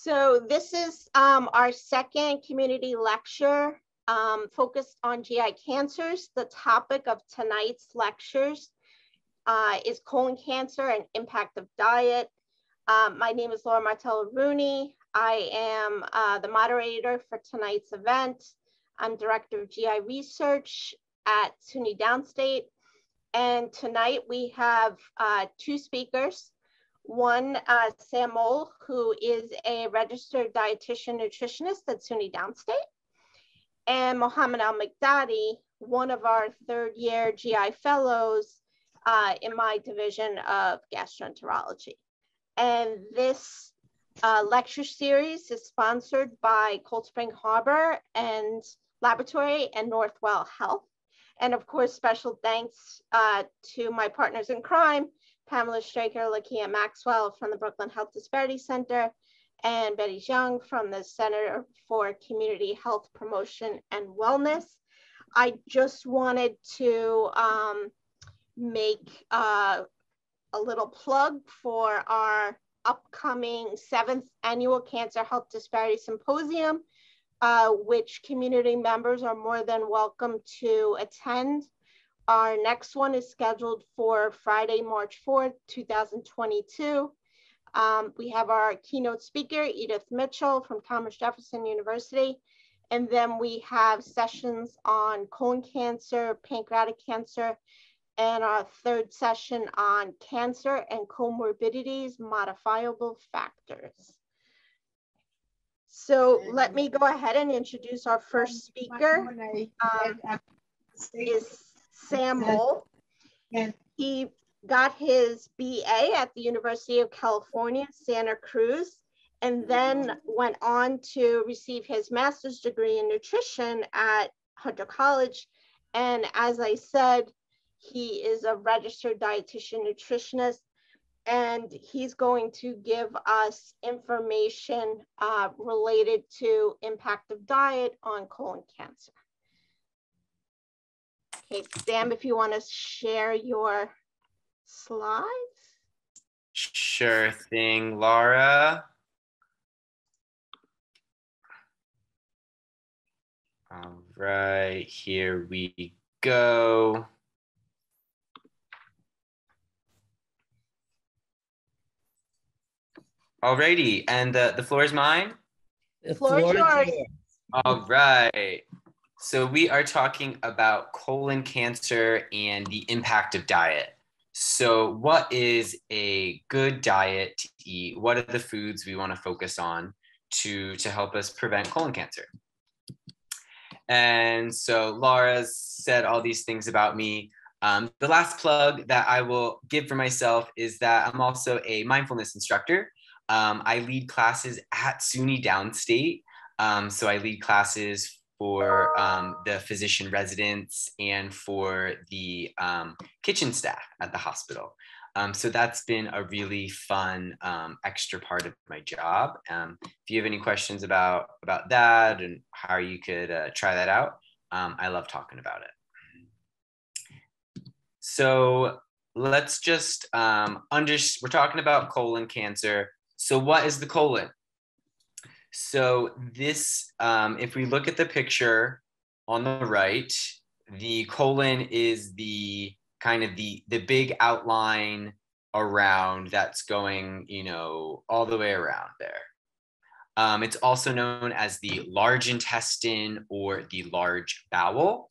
So this is um, our second community lecture um, focused on GI cancers. The topic of tonight's lectures uh, is colon cancer and impact of diet. Um, my name is Laura Martello Rooney. I am uh, the moderator for tonight's event. I'm Director of GI Research at SUNY Downstate. And tonight we have uh, two speakers. One, uh, Sam Mole, who is a registered dietitian nutritionist at SUNY Downstate and Mohammed Al Mikdadi, one of our third year GI fellows uh, in my division of gastroenterology. And this uh, lecture series is sponsored by Cold Spring Harbor and Laboratory and Northwell Health. And of course, special thanks uh, to my partners in crime, Pamela Straker, Lakia Maxwell from the Brooklyn Health Disparity Center, and Betty Young from the Center for Community Health Promotion and Wellness. I just wanted to um, make uh, a little plug for our upcoming seventh annual Cancer Health Disparity Symposium, uh, which community members are more than welcome to attend. Our next one is scheduled for Friday, March 4th, 2022. Um, we have our keynote speaker, Edith Mitchell from Thomas Jefferson University. And then we have sessions on colon cancer, pancreatic cancer, and our third session on cancer and comorbidities, modifiable factors. So let me go ahead and introduce our first speaker. Um, is Sam Mole. He got his BA at the University of California, Santa Cruz, and then went on to receive his master's degree in nutrition at Hunter College. And as I said, he is a registered dietitian nutritionist, and he's going to give us information uh, related to impact of diet on colon cancer. Okay, Sam, if you want to share your slides? Sure thing, Laura. All right, here we go. Alrighty, and uh, the floor is mine? The floor is yours. All right. So we are talking about colon cancer and the impact of diet. So, what is a good diet to eat? What are the foods we want to focus on to, to help us prevent colon cancer? And so, Laura said all these things about me. Um, the last plug that I will give for myself is that I'm also a mindfulness instructor. Um, I lead classes at SUNY Downstate. Um, so, I lead classes for um, the physician residents and for the um, kitchen staff at the hospital. Um, so that's been a really fun um, extra part of my job. Um, if you have any questions about about that and how you could uh, try that out, um, I love talking about it. So let's just under we're talking about colon cancer. So what is the colon? So this, um, if we look at the picture on the right, the colon is the kind of the the big outline around that's going, you know, all the way around there. Um, it's also known as the large intestine or the large bowel.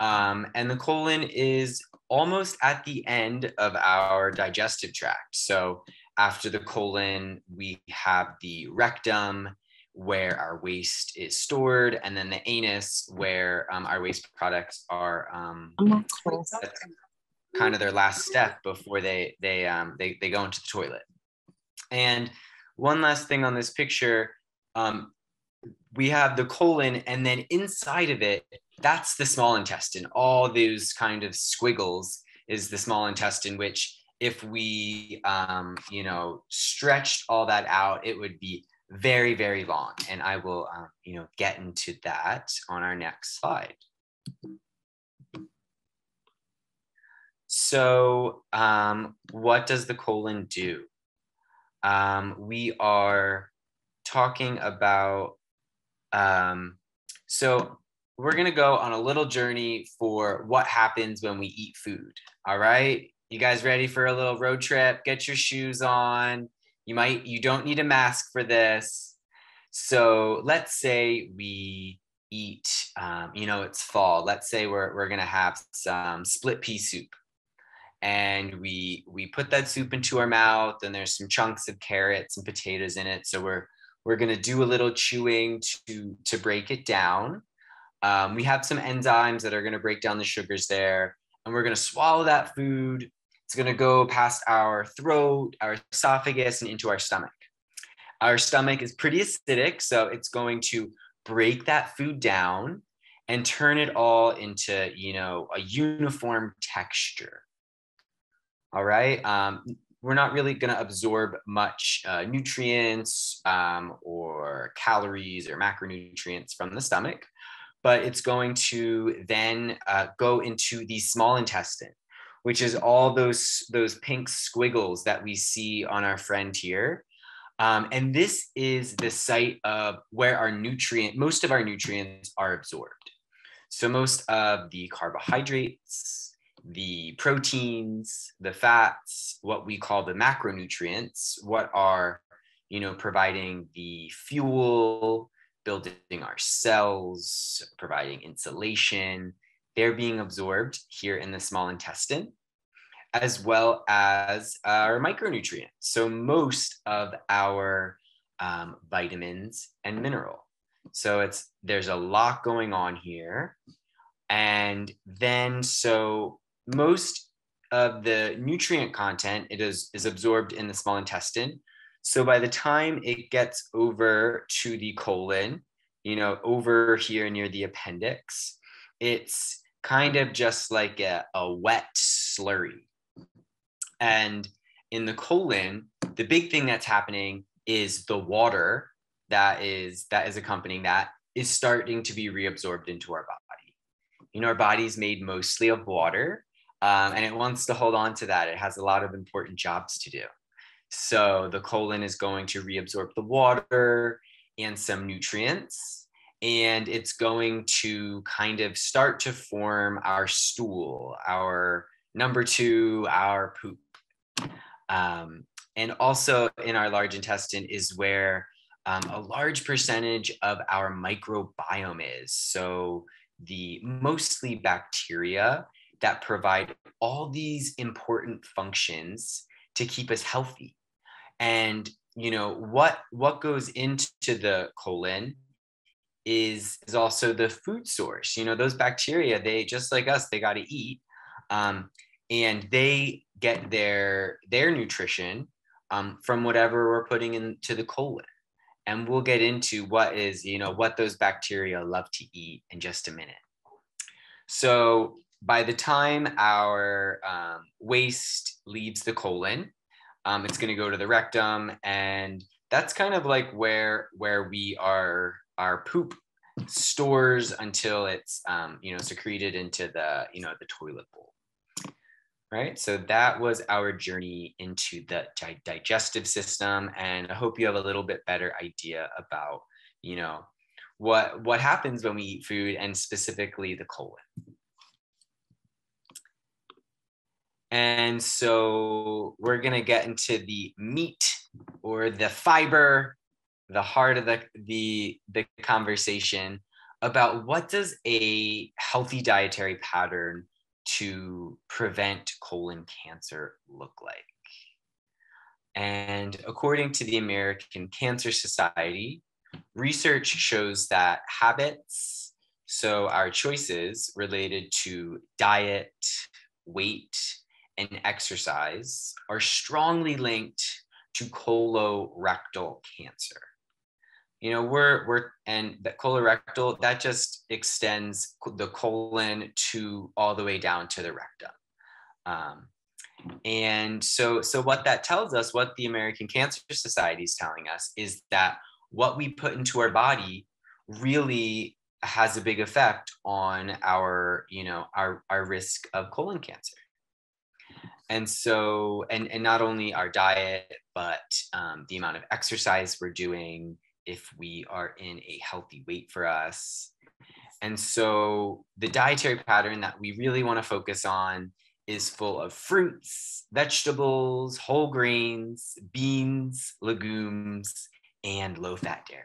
Um, and the colon is almost at the end of our digestive tract. So after the colon, we have the rectum where our waste is stored, and then the anus where um, our waste products are um, kind of their last step before they they um, they they go into the toilet. And one last thing on this picture, um, we have the colon, and then inside of it, that's the small intestine. All those kind of squiggles is the small intestine, which if we um, you know stretched all that out, it would be very, very long. And I will, um, you know, get into that on our next slide. So um, what does the colon do? Um, we are talking about, um, so we're going to go on a little journey for what happens when we eat food. All right. You guys ready for a little road trip? Get your shoes on. You might, you don't need a mask for this. So let's say we eat, um, you know, it's fall. Let's say we're, we're going to have some split pea soup and we we put that soup into our mouth and there's some chunks of carrots and potatoes in it so we're we're going to do a little chewing to to break it down um, we have some enzymes that are going to break down the sugars there and we're going to swallow that food it's going to go past our throat our esophagus and into our stomach our stomach is pretty acidic so it's going to break that food down and turn it all into you know a uniform texture all right. Um, we're not really going to absorb much uh, nutrients um, or calories or macronutrients from the stomach, but it's going to then uh, go into the small intestine, which is all those, those pink squiggles that we see on our friend here. Um, and this is the site of where our nutrient, most of our nutrients are absorbed. So most of the carbohydrates, the proteins, the fats, what we call the macronutrients, what are, you know, providing the fuel, building our cells, providing insulation, they're being absorbed here in the small intestine, as well as our micronutrients. So most of our um, vitamins and mineral. So it's there's a lot going on here. And then so most of the nutrient content it is, is absorbed in the small intestine. So by the time it gets over to the colon, you know, over here near the appendix, it's kind of just like a, a wet slurry. And in the colon, the big thing that's happening is the water that is that is accompanying that is starting to be reabsorbed into our body. You know, our body is made mostly of water, um, and it wants to hold on to that. It has a lot of important jobs to do. So the colon is going to reabsorb the water and some nutrients, and it's going to kind of start to form our stool, our number two, our poop. Um, and also in our large intestine is where um, a large percentage of our microbiome is. So the mostly bacteria that provide all these important functions to keep us healthy and you know what what goes into the colon is is also the food source you know those bacteria they just like us they got to eat um, and they get their their nutrition um, from whatever we're putting into the colon. And we'll get into what is you know what those bacteria love to eat in just a minute. So by the time our um, waste leaves the colon, um, it's going to go to the rectum, and that's kind of like where where we are our poop stores until it's um, you know secreted into the you know the toilet bowl. Right, so that was our journey into the di- digestive system, and I hope you have a little bit better idea about you know what what happens when we eat food and specifically the colon. And so we're going to get into the meat or the fiber, the heart of the, the, the conversation about what does a healthy dietary pattern to prevent colon cancer look like. And according to the American Cancer Society, research shows that habits, so our choices related to diet, weight, and exercise are strongly linked to colorectal cancer. You know, we're we're and that colorectal that just extends the colon to all the way down to the rectum. Um, and so so what that tells us, what the American Cancer Society is telling us, is that what we put into our body really has a big effect on our you know our our risk of colon cancer and so and and not only our diet but um, the amount of exercise we're doing if we are in a healthy weight for us. And so the dietary pattern that we really want to focus on is full of fruits, vegetables, whole grains, beans, legumes, and low fat dairy.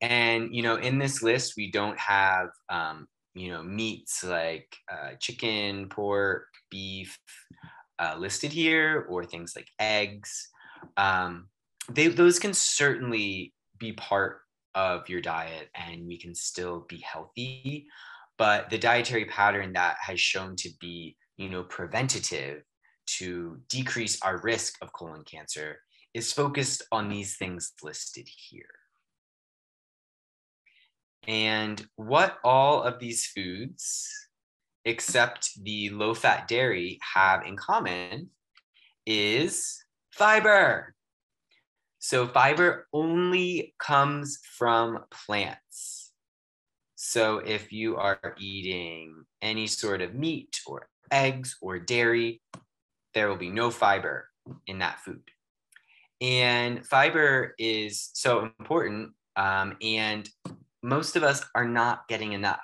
And, you know, in this list, we don't have, um, you know, meats like uh, chicken, pork, beef uh, listed here, or things like eggs. Um, they, those can certainly be part of your diet and we can still be healthy. But the dietary pattern that has shown to be, you know, preventative to decrease our risk of colon cancer is focused on these things listed here. And what all of these foods, except the low fat dairy, have in common is fiber. So, fiber only comes from plants. So, if you are eating any sort of meat or eggs or dairy, there will be no fiber in that food. And fiber is so important. Um, and most of us are not getting enough.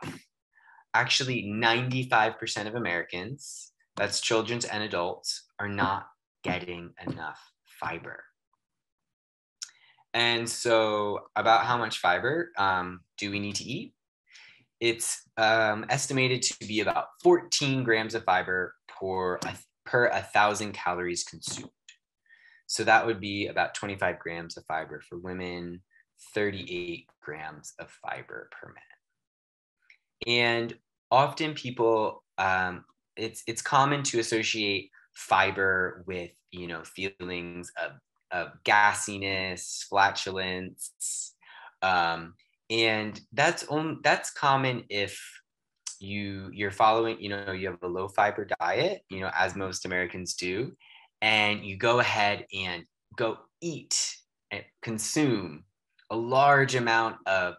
Actually, 95% of Americans, that's children and adults, are not getting enough fiber. And so, about how much fiber um, do we need to eat? It's um, estimated to be about 14 grams of fiber per, per a thousand calories consumed. So that would be about 25 grams of fiber for women, 38 grams of fiber per man. And often people, um, it's it's common to associate fiber with you know feelings of of gassiness, flatulence, um, and that's on that's common if you you're following you know you have a low fiber diet you know as most americans do and you go ahead and go eat and consume a large amount of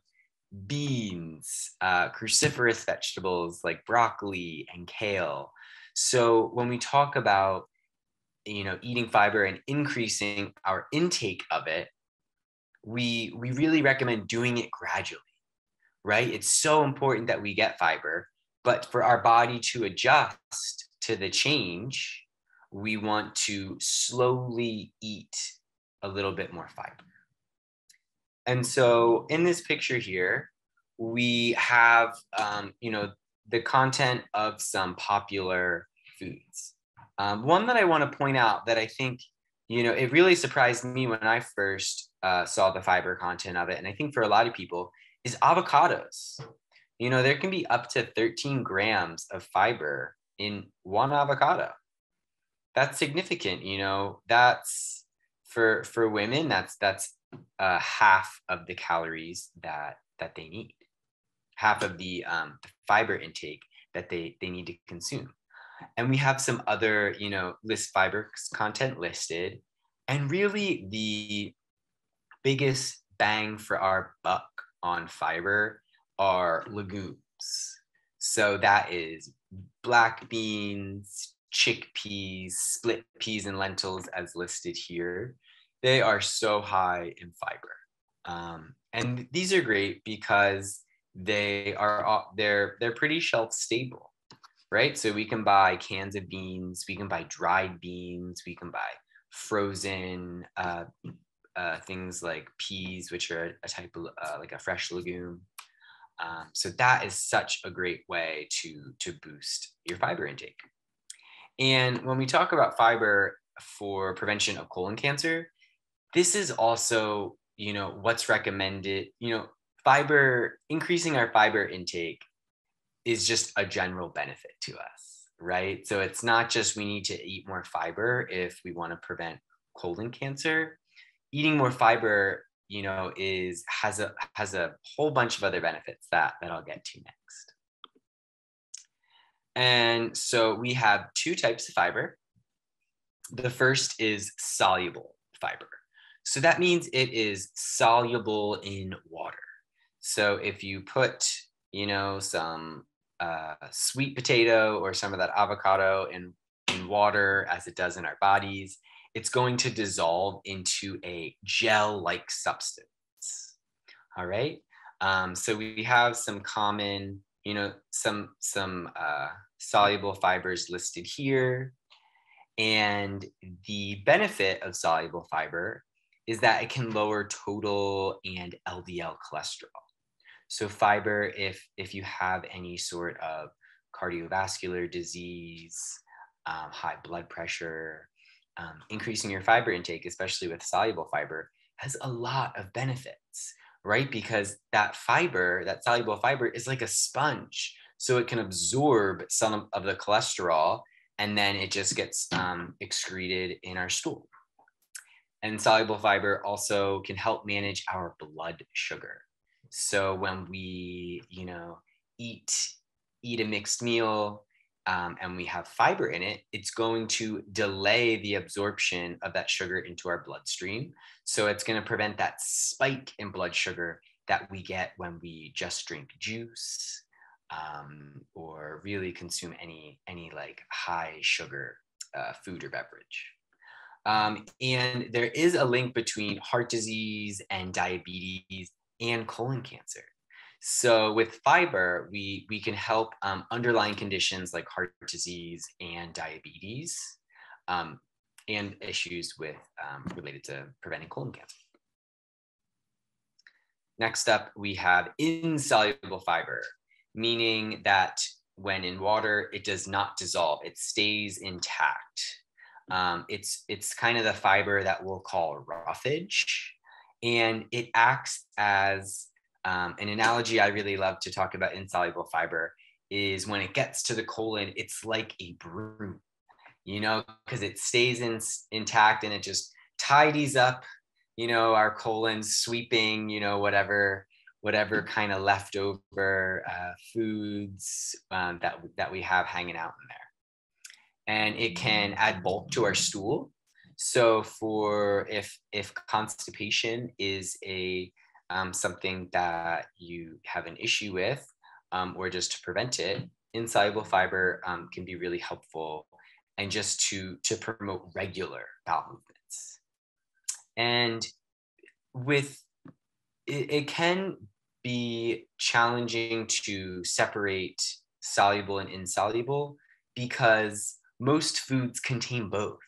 beans, uh, cruciferous vegetables like broccoli and kale. So when we talk about you know eating fiber and increasing our intake of it, we we really recommend doing it gradually, right? It's so important that we get fiber, but for our body to adjust to the change, we want to slowly eat a little bit more fiber. And so in this picture here, we have, um, you know, the content of some popular foods. Um, one that I want to point out that I think, you know, it really surprised me when I first uh, saw the fiber content of it. And I think for a lot of people is avocados. You know, there can be up to 13 grams of fiber in one avocado. That's significant, you know, that's for for women, that's that's uh, half of the calories that that they need, half of the, um, the fiber intake that they they need to consume. And we have some other, you know, list fiber content listed, and really the biggest bang for our buck on fiber are legumes. So that is black beans, chickpeas, split peas, and lentils as listed here they are so high in fiber. Um, and these are great because they are they're they're pretty shelf stable, right? So we can buy cans of beans, we can buy dried beans, we can buy frozen uh, uh, things like peas, which are a type of uh, like a fresh legume. Um, so that is such a great way to to boost your fiber intake. And when we talk about fiber for prevention of colon cancer, this is also you know what's recommended you know fiber increasing our fiber intake is just a general benefit to us right? So it's not just we need to eat more fiber if we want to prevent colon cancer. Eating more fiber you know is has a has a whole bunch of other benefits that that i'll get to next. And so we have two types of fiber. The first is soluble fiber. So that means it is soluble in water. So if you put, you know, some uh, sweet potato or some of that avocado in, in water as it does in our bodies, it's going to dissolve into a gel like substance. All right. Um, so we have some common, you know, some some uh, soluble fibers listed here. And the benefit of soluble fiber is that it can lower total and LDL cholesterol. So fiber, if if you have any sort of cardiovascular disease, um, high blood pressure, um, increasing your fiber intake, especially with soluble fiber, has a lot of benefits, right? Because that fiber, that soluble fiber, is like a sponge. So it can absorb some of the cholesterol and then it just gets um, excreted in our stool. And soluble fiber also can help manage our blood sugar. So when we, you know, eat eat a mixed meal um, and we have fiber in it, it's going to delay the absorption of that sugar into our bloodstream. So it's going to prevent that spike in blood sugar that we get when we just drink juice um, or really consume any any like high sugar uh, food or beverage. Um, and there is a link between heart disease and diabetes and colon cancer. So with fiber, we, we can help um, underlying conditions like heart disease and diabetes um, and issues with um, related to preventing colon cancer. Next up, we have insoluble fiber, meaning that when in water, it does not dissolve, it stays intact. Um, it's, it's kind of the fiber that we'll call roughage, and it acts as um, an analogy I really love to talk about insoluble fiber is when it gets to the colon, it's like a broom, you know, because it stays in, intact and it just tidies up, you know, our colon, sweeping, you know, whatever whatever kind of leftover uh, foods um, that that we have hanging out in there, and it can add bulk to our stool. So for if if constipation is a um, something that you have an issue with, um, or just to prevent it, insoluble fiber um, can be really helpful and just to, to promote regular bowel movements. And with it, it can be challenging to separate soluble and insoluble because most foods contain both.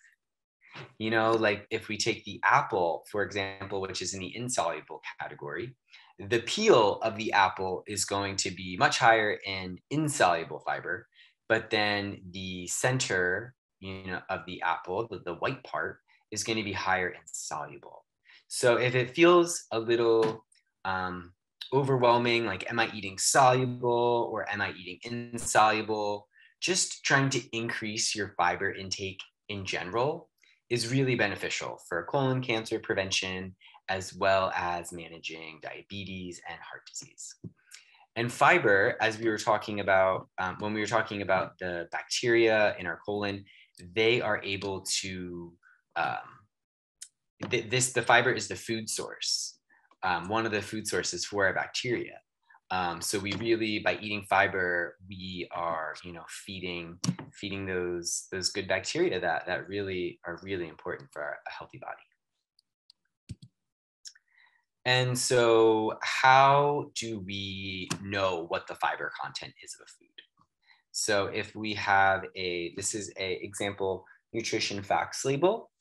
You know, like if we take the apple, for example, which is in the insoluble category, the peel of the apple is going to be much higher in insoluble fiber, but then the center, you know, of the apple, the, the white part, is going to be higher in soluble. So if it feels a little um, overwhelming, like am I eating soluble or am I eating insoluble? Just trying to increase your fiber intake in general is really beneficial for colon cancer prevention as well as managing diabetes and heart disease. And fiber, as we were talking about, um, when we were talking about the bacteria in our colon, they are able to, um, th- this, the fiber is the food source, um, one of the food sources for our bacteria. Um, so we really, by eating fiber, we are, you know, feeding feeding those those good bacteria that that really are really important for a healthy body. And so, how do we know what the fiber content is of a food? So, if we have a this is a example nutrition facts label.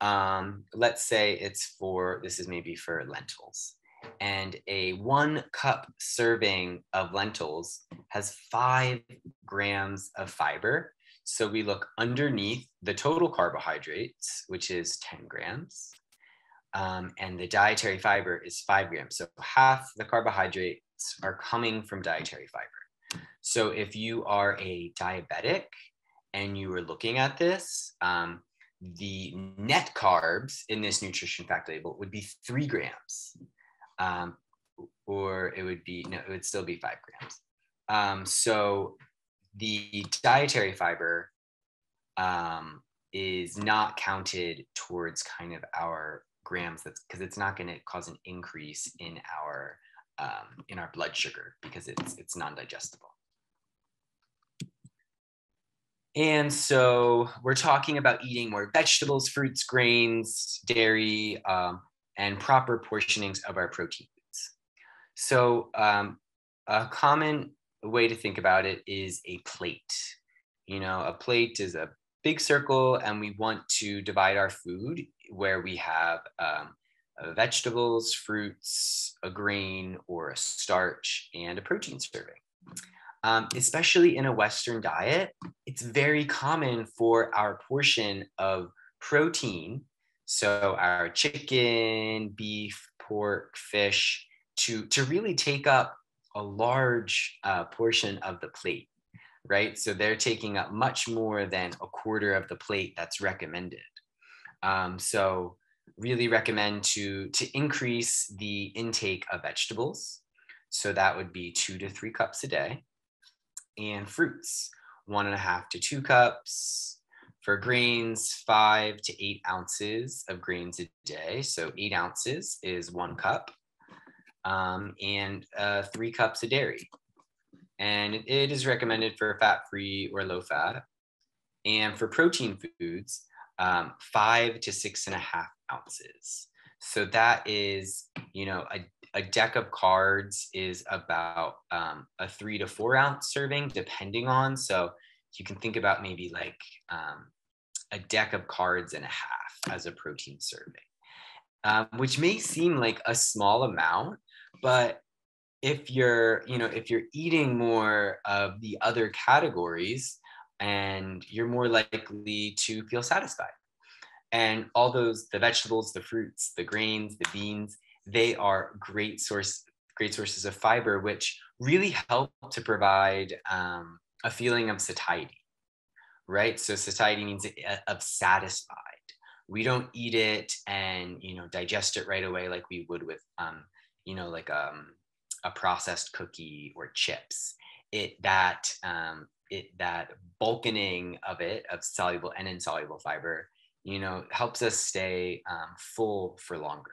Um, let's say it's for this is maybe for lentils and a one cup serving of lentils has five grams of fiber. So we look underneath the total carbohydrates, which is 10 grams. Um, and the dietary fiber is five grams. So half the carbohydrates are coming from dietary fiber. So if you are a diabetic and you are looking at this, um, the net carbs in this nutrition fact label would be three grams um, or it would be no, it would still be five grams. Um, so the dietary fiber um, is not counted towards kind of our grams. That's because it's not going to cause an increase in our um, in our blood sugar because it's it's non-digestible. And so we're talking about eating more vegetables, fruits, grains, dairy, um, and proper portionings of our proteins. So um, a common way to think about it is a plate. You know, a plate is a big circle, and we want to divide our food where we have um, uh, vegetables, fruits, a grain or a starch, and a protein serving. Um, especially in a Western diet, it's very common for our portion of protein, so our chicken, beef, pork, fish, to, to really take up a large uh, portion of the plate, right? So they're taking up much more than a quarter of the plate that's recommended. Um, so really recommend to, to increase the intake of vegetables. So that would be two to three cups a day. And fruits, one and a half to two cups. For grains, five to eight ounces of grains a day. So eight ounces is one cup. Um, and uh, three cups of dairy. And it is recommended for fat free or low fat. And for protein foods, um, five to six and a half ounces. So that is, you know, a, a deck of cards is about um, a three to four ounce serving, depending on. So you can think about maybe like um, a deck of cards and a half as a protein serving, um, which may seem like a small amount, but if you're, you know, if you're eating more of the other categories, and you're more likely to feel satisfied. And all those, the vegetables, the fruits, the grains, the beans, they are great source, great sources of fiber, which really help to provide um, a feeling of satiety, right? So satiety means uh, of satisfied. We don't eat it and you know digest it right away like we would with um, you know like um, a processed cookie or chips. It that um, it that bulking of it of soluble and insoluble fiber you know, helps us stay um, full for longer.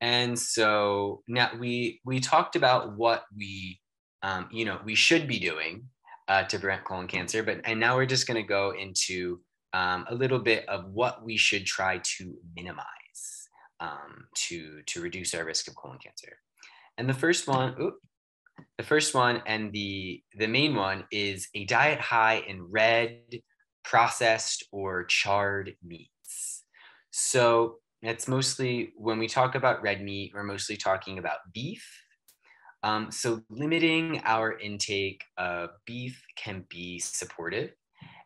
And so now we we talked about what we um, you know we should be doing uh, to prevent colon cancer, but and now we're just going to go into um, a little bit of what we should try to minimize um, to to reduce our risk of colon cancer. And the first one, oops, the first one and the the main one is a diet high in red processed or charred meats. So it's mostly when we talk about red meat, we're mostly talking about beef. Um, so limiting our intake of beef can be supportive.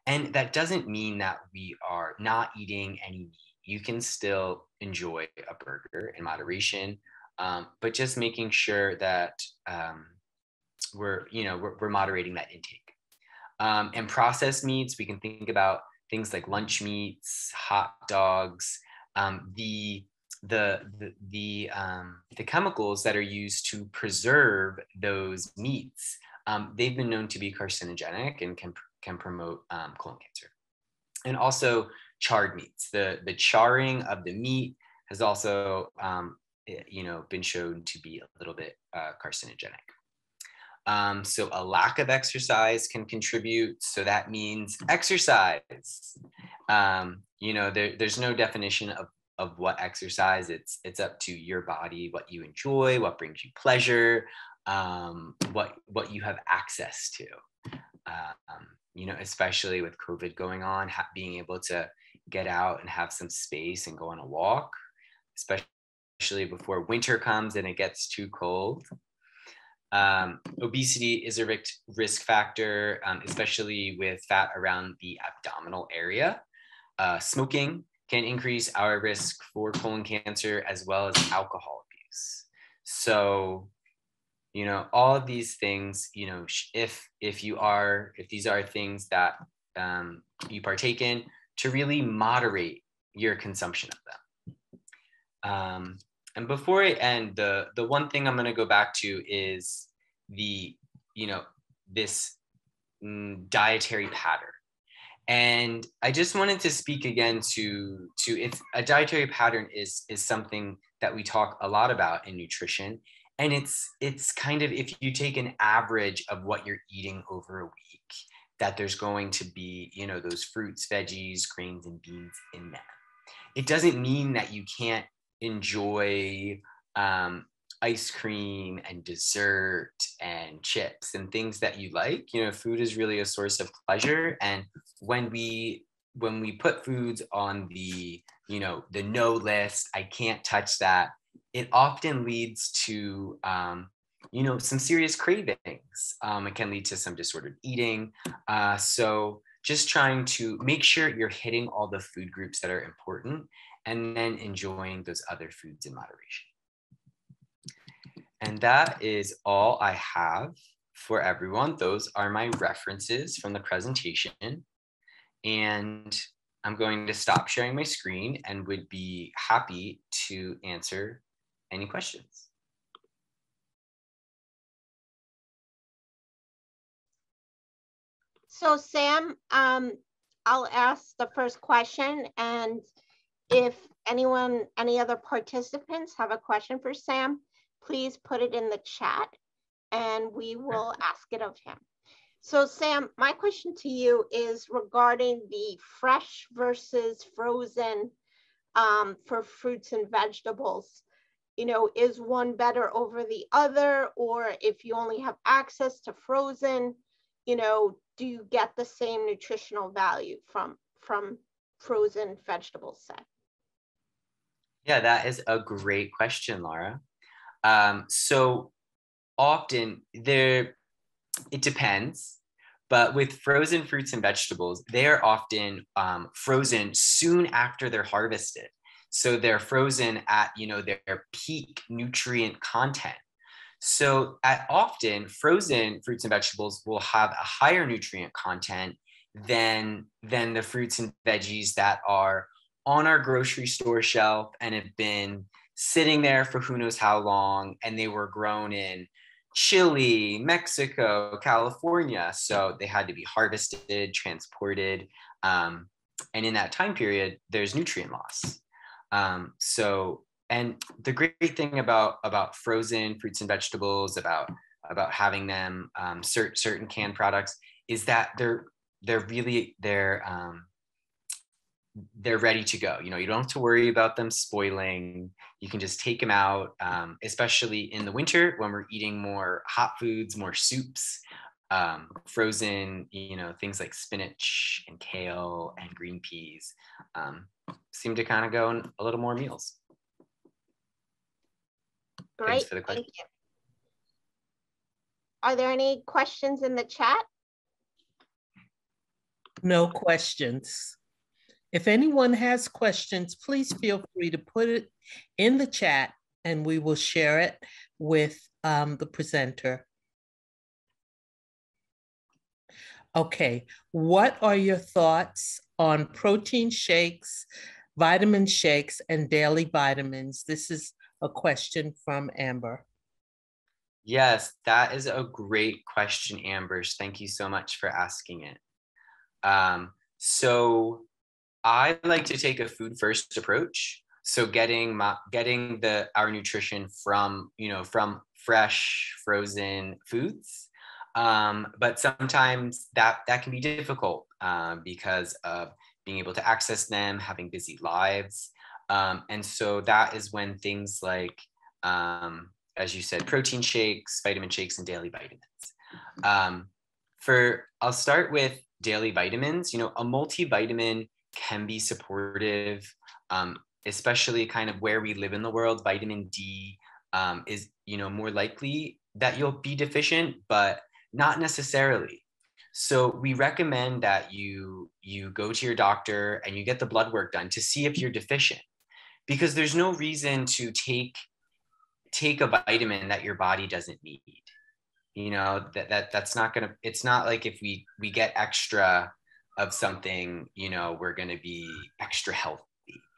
And that doesn't mean that we are not eating any meat. You can still enjoy a burger in moderation, um, but just making sure that um, we're, you know, we're, we're moderating that intake. Um, and processed meats, we can think about things like lunch meats, hot dogs, um, the the the the, um, the chemicals that are used to preserve those meats. Um, they've been known to be carcinogenic and can can promote um, colon cancer. And also charred meats. The the charring of the meat has also um, you know been shown to be a little bit uh, carcinogenic. Um, so a lack of exercise can contribute. So that means exercise. Um, you know, there, there's no definition of, of what exercise. It's it's up to your body, what you enjoy, what brings you pleasure, um, what what you have access to. Um, you know, especially with COVID going on, ha- being able to get out and have some space and go on a walk, especially before winter comes and it gets too cold. Um, obesity is a risk factor, um, especially with fat around the abdominal area. Uh, smoking can increase our risk for colon cancer as well as alcohol abuse. So, you know, all of these things, you know, if if you are if these are things that um, you partake in, to really moderate your consumption of them. Um, and before I end, the the one thing I'm going to go back to is the you know this mm, dietary pattern. And I just wanted to speak again to to if a dietary pattern is is something that we talk a lot about in nutrition, and it's it's kind of if you take an average of what you're eating over a week, that there's going to be you know those fruits, veggies, grains, and beans in that. It doesn't mean that you can't enjoy um, ice cream and dessert and chips and things that you like you know food is really a source of pleasure. And when we when we put foods on the you know the no list i can't touch that it often leads to um, you know some serious cravings. Um, it can lead to some disordered eating. Uh, so just trying to make sure you're hitting all the food groups that are important and then enjoying those other foods in moderation and that is all I have for everyone. Those are my references from the presentation. And I'm going to stop sharing my screen and would be happy to answer any questions. So Sam, um, I'll ask the first question and if anyone, any other participants have a question for Sam, please put it in the chat and we will ask it of him. So Sam, my question to you is regarding the fresh versus frozen um, for fruits and vegetables. You know, is one better over the other? Or if you only have access to frozen, you know, do you get the same nutritional value from, from frozen vegetable set? Yeah, that is a great question, Laura. Um, so often there, it depends, but with frozen fruits and vegetables, they are often um, frozen soon after they're harvested. So they're frozen at you know their peak nutrient content. So at often frozen fruits and vegetables will have a higher nutrient content than than the fruits and veggies that are on our grocery store shelf and have been sitting there for who knows how long, and they were grown in Chile, Mexico, California. So they had to be harvested, transported. Um, and in that time period, there's nutrient loss. Um, so, and the great thing about about frozen fruits and vegetables, about about having them um, cert, certain canned products, is that they're they're really they're um, they're ready to go. You know, you don't have to worry about them spoiling. You can just take them out, um, especially in the winter when we're eating more hot foods, more soups, um, frozen, you know, things like spinach and kale and green peas um, seem to kind of go in a little more meals. Great, Thanks for the question. Thank you. Are there any questions in the chat? No questions. If anyone has questions, please feel free to put it in the chat and we will share it with um, the presenter. Okay, what are your thoughts on protein shakes, vitamin shakes, and daily vitamins? This is a question from Amber. Yes, that is a great question, Amber. Thank you so much for asking it. Um, so I like to take a food first approach. So getting my getting the our nutrition from you know from fresh frozen foods, um, but sometimes that that can be difficult um, because of being able to access them, having busy lives, um, and so that is when things like um, as you said, protein shakes, vitamin shakes, and daily vitamins. Um, for I'll start with daily vitamins. You know, a multivitamin can be supportive, um, especially kind of where we live in the world. Vitamin D um, is, you know, more likely that you'll be deficient, but not necessarily. So we recommend that you you go to your doctor and you get the blood work done to see if you're deficient, because there's no reason to take take a vitamin that your body doesn't need. You know that that that's not gonna. It's not like if we we get extra of something, you know, we're going to be extra healthy.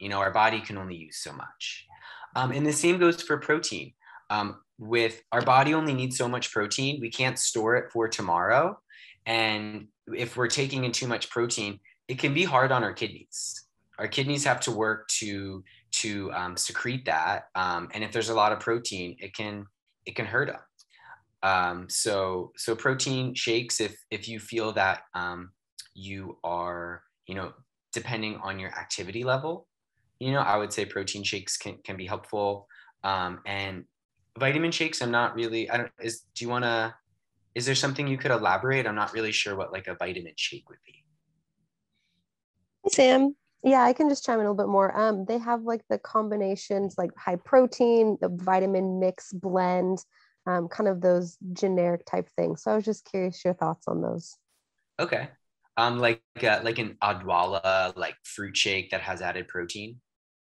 You know, our body can only use so much. Um, and the same goes for protein. Um, with our body only needs so much protein, we can't store it for tomorrow. And if we're taking in too much protein, it can be hard on our kidneys. Our kidneys have to work to to um, secrete that. Um, and if there's a lot of protein, it can it can hurt them. Um, so so protein shakes if if you feel that um, you are, you know, depending on your activity level, you know, I would say protein shakes can, can be helpful. Um, and vitamin shakes, I'm not really, I don't, is, do you want to, is there something you could elaborate? I'm not really sure what like a vitamin shake would be. Sam, yeah, I can just chime in a little bit more. Um, they have like the combinations, like high protein, the vitamin mix blend, um, kind of those generic type things. So I was just curious your thoughts on those. Okay. Um, like uh, like an Odwalla like fruit shake that has added protein.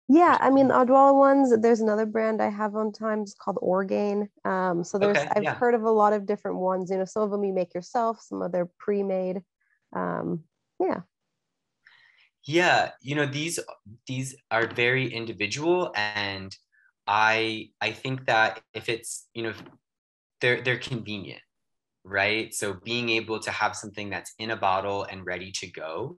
Yeah, I mean the Odwalla ones. There's another brand I have on times called Orgain. Um, so there's Okay, I've yeah. heard of a lot of different ones. You know, some of them you make yourself, some of they're pre-made. Um, yeah. Yeah, you know these these are very individual, and I I think that if it's you know they're they're convenient, right? So being able to have something that's in a bottle and ready to go,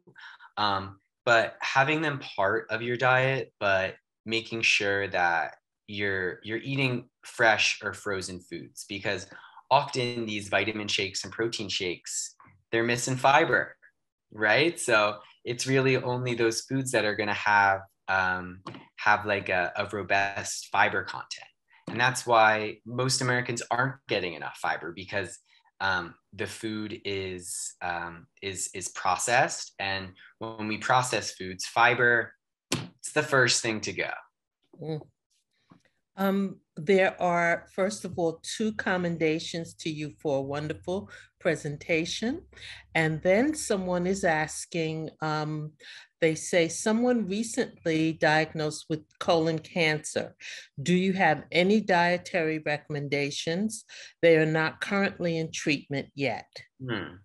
um, but having them part of your diet, but making sure that you're you're eating fresh or frozen foods because often these vitamin shakes and protein shakes they're missing fiber, right? So it's really only those foods that are going to have um, have like a, a robust fiber content and that's why most americans aren't getting enough fiber because um, the food is um, is is processed and when we process foods fiber it's the first thing to go Mm. Um, there are, first of all, two commendations to you for a wonderful presentation. And then someone is asking, um, they say, someone recently diagnosed with colon cancer. Do you have any dietary recommendations? They are not currently in treatment yet. Hmm.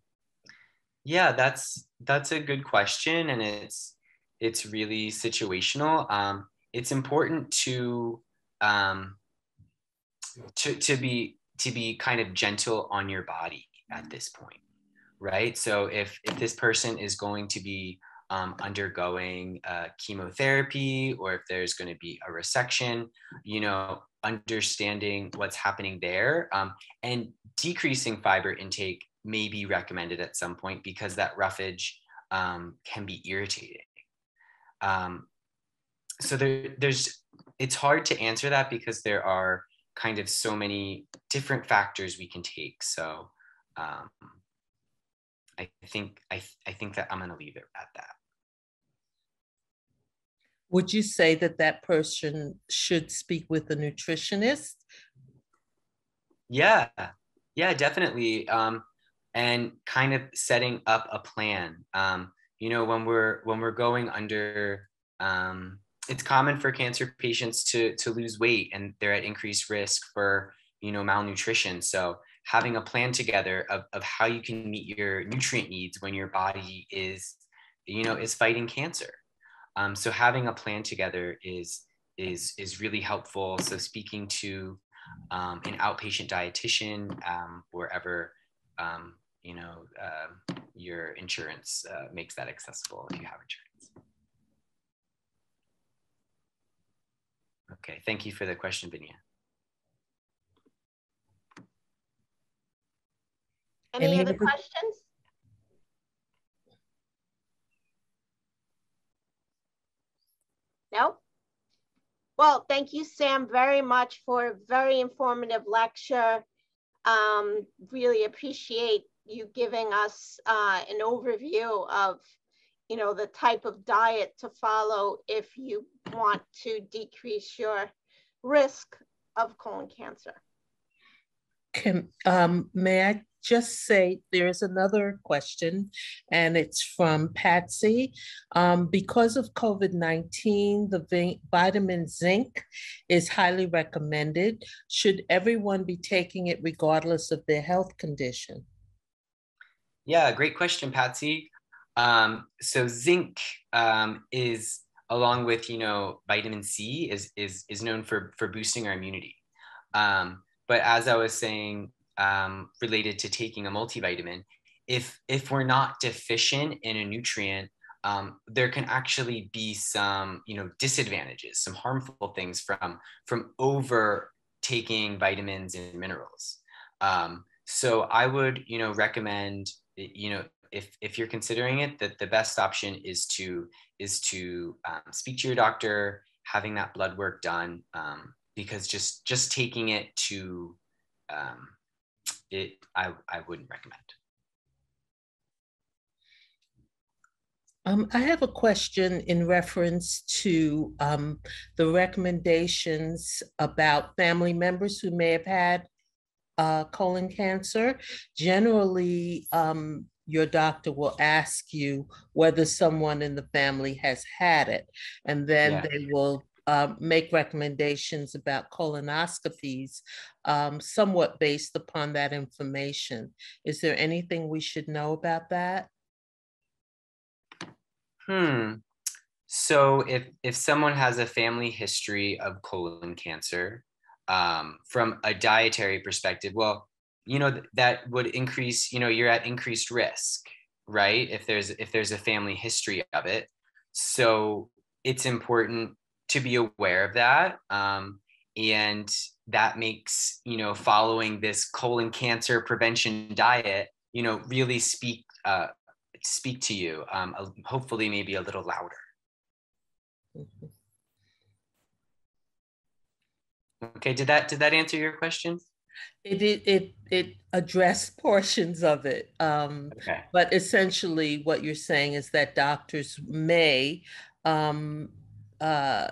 Yeah, that's that's a good question, and it's it's really situational. Um, it's important to um, to to be to be kind of gentle on your body at this point, right? So if if this person is going to be um, undergoing uh, chemotherapy, or if there's going to be a resection, you know, understanding what's happening there um, and decreasing fiber intake may be recommended at some point because that roughage um, can be irritating. Um, so there, there's, it's hard to answer that because there are kind of so many different factors we can take. So um, I think I, I think that I'm going to leave it at that. Would you say that that person should speak with a nutritionist? Yeah, yeah, definitely. Um, and kind of setting up a plan. Um, you know, when we're when we're going under, um, it's common for cancer patients to to lose weight, and they're at increased risk for you know malnutrition. So having a plan together of, of how you can meet your nutrient needs when your body is you know is fighting cancer. Um, so having a plan together is is is really helpful. So speaking to um, an outpatient dietitian um, wherever um, you know uh, your insurance uh, makes that accessible if you have insurance. Okay thank you for the question vinia Any, Any other other- questions? No? Well, thank you, Sam, very much for a very informative lecture. Um, really appreciate you giving us uh, an overview of, you know, the type of diet to follow if you want to decrease your risk of colon cancer. Can, um, may I just say there is another question, and it's from Patsy. Um, because of COVID 19, the vitamin zinc is highly recommended. Should everyone be taking it regardless of their health condition? Yeah, great question, Patsy. Um, so zinc um, is, along with you know vitamin C, is is is known for for boosting our immunity. Um, but as I was saying, um, related to taking a multivitamin, if if we're not deficient in a nutrient, um, there can actually be some you know disadvantages, some harmful things from from over taking vitamins and minerals. Um, so I would you know recommend you know if if you're considering it that the best option is to is to um, speak to your doctor having that blood work done um, because just just taking it to um, it I, I wouldn't recommend. Um, I have a question in reference to um, the recommendations about family members who may have had uh, colon cancer. Generally, um, your doctor will ask you whether someone in the family has had it, and then yeah. they will uh, make recommendations about colonoscopies um, somewhat based upon that information. Is there anything we should know about that? Hmm. So if if someone has a family history of colon cancer, um, from a dietary perspective, well, you know that would increase. You know, you're at increased risk, right? If there's if there's a family history of it, so it's important to be aware of that. Um, and that makes you know following this colon cancer prevention diet, you know, really speak uh, speak to you, um, hopefully maybe a little louder. Okay, did that did that answer your question? It it it, it addressed portions of it, um, okay. but essentially, what you're saying is that doctors may um, uh,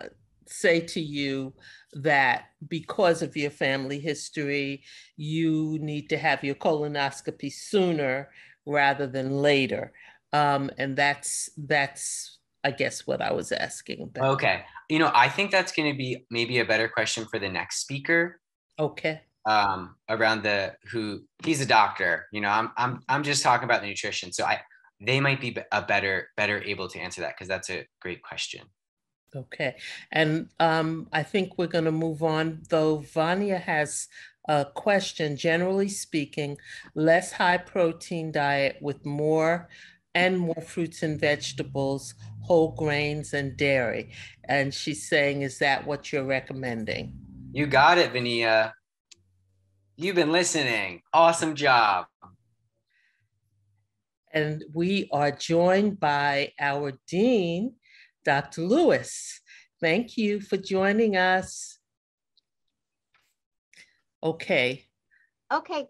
say to you that because of your family history, you need to have your colonoscopy sooner rather than later. Um, and that's that's I guess what I was asking about. Okay. You know, I think that's going to be maybe a better question for the next speaker. Okay. Um, around the who he's a doctor. You know, I'm I'm I'm just talking about the nutrition. So I they might be a better better able to answer that because that's a great question. Okay, and um, I think we're going to move on. Though Vanya has a question. Generally speaking, less high protein diet with more and more fruits and vegetables, whole grains, and dairy. And she's saying, is that what you're recommending? You got it, Vania. You've been listening. Awesome job. And we are joined by our dean, Dr. Lewis. Thank you for joining us. Okay. Okay.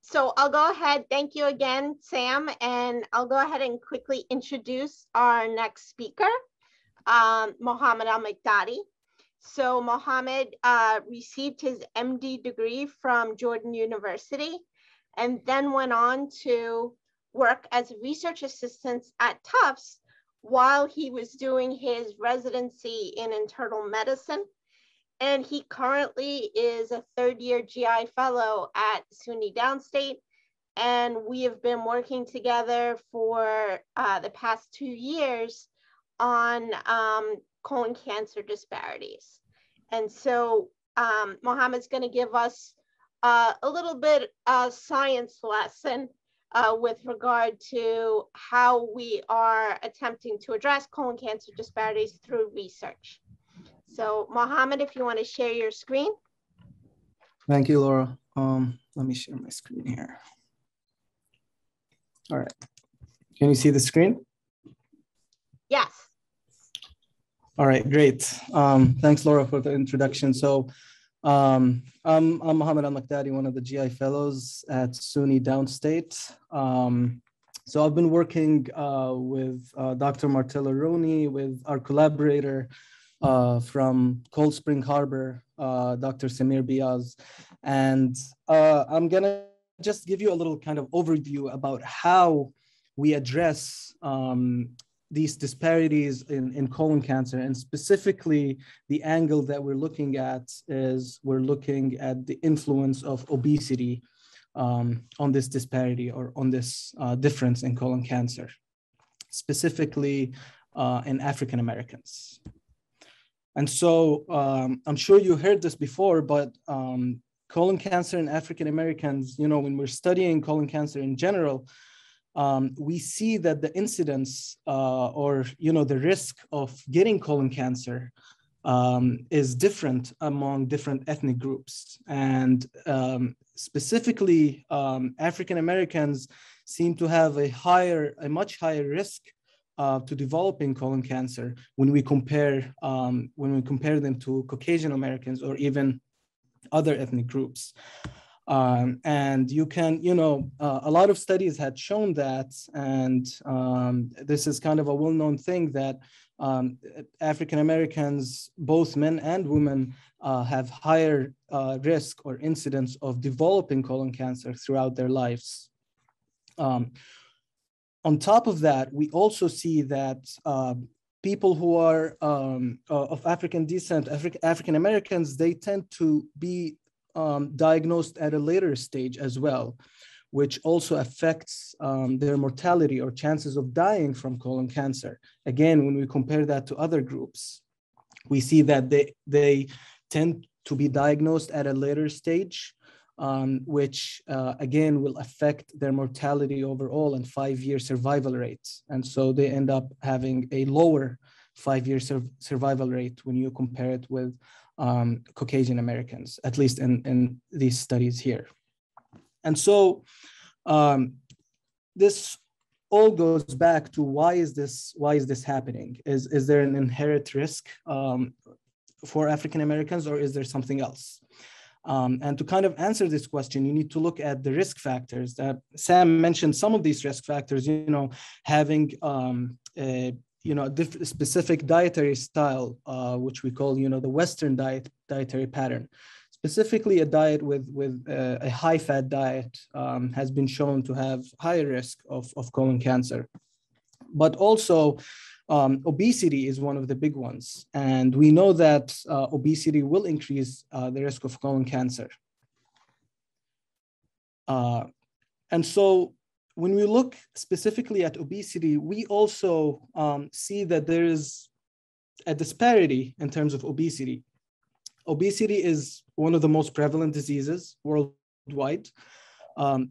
So I'll go ahead. Thank you again, Sam. And I'll go ahead and quickly introduce our next speaker, um, Mohammed Al Mikdadi. So Mohammed uh, received his MD degree from Jordan University and then went on to work as a research assistant at Tufts while he was doing his residency in internal medicine and he currently is a third year GI fellow at SUNY Downstate. And we have been working together for uh, the past two years on um, colon cancer disparities. And so um, Mohammed's going to give us uh, a little bit of science lesson uh, with regard to how we are attempting to address colon cancer disparities through research. So Mohammed, if you want to share your screen. Thank you, Laura. Um, let me share my screen here. All right. Can you see the screen? Yes. All right, great. Um, thanks, Laura, for the introduction. So um, I'm, I'm Mohammed Al-Makdadi, one of the GI fellows at SUNY Downstate. Um, so I've been working uh, with uh, Dr. Martello-Rooney, with our collaborator, uh, from Cold Spring Harbor, uh, Dr. Semir Beyaz. And uh, I'm gonna just give you a little kind of overview about how we address um, these disparities in, in colon cancer. And specifically, the angle that we're looking at is we're looking at the influence of obesity um, on this disparity or on this uh, difference in colon cancer, specifically uh, in African Americans. And so um, I'm sure you heard this before, but um, colon cancer in African Americans, you know, when we're studying colon cancer in general, um, we see that the incidence uh, or, you know, the risk of getting colon cancer um, is different among different ethnic groups. And um, specifically, um, African Americans seem to have a higher, a much higher risk uh, to developing colon cancer when we compare um, when we compare them to Caucasian Americans or even other ethnic groups. Um, and you can, you know, uh, a lot of studies had shown that, and um, this is kind of a well-known thing that um, African Americans, both men and women, uh, have higher uh, risk or incidence of developing colon cancer throughout their lives. Um, on top of that, we also see that uh, people who are um, uh, of African descent, Afri African Americans, they tend to be um, diagnosed at a later stage as well, which also affects um, their mortality or chances of dying from colon cancer. Again, when we compare that to other groups, we see that they, they tend to be diagnosed at a later stage, um, which uh, again will affect their mortality overall and five-year survival rates. And so they end up having a lower five-year sur survival rate when you compare it with um, Caucasian Americans, at least in, in these studies here. And so um, this all goes back to why is this why is this happening? Is is there an inherent risk um, for African Americans, or is there something else? Um, and to kind of answer this question, you need to look at the risk factors. That Sam mentioned some of these risk factors. You know, having um, a, you know a specific dietary style, uh, which we call you know the Western diet dietary pattern. Specifically, a diet with with uh, a high fat diet um, has been shown to have higher risk of of colon cancer, but also um, obesity is one of the big ones. And we know that uh, obesity will increase uh, the risk of colon cancer. Uh, and so when we look specifically at obesity, we also um, see that there is a disparity in terms of obesity. Obesity is one of the most prevalent diseases worldwide. Um,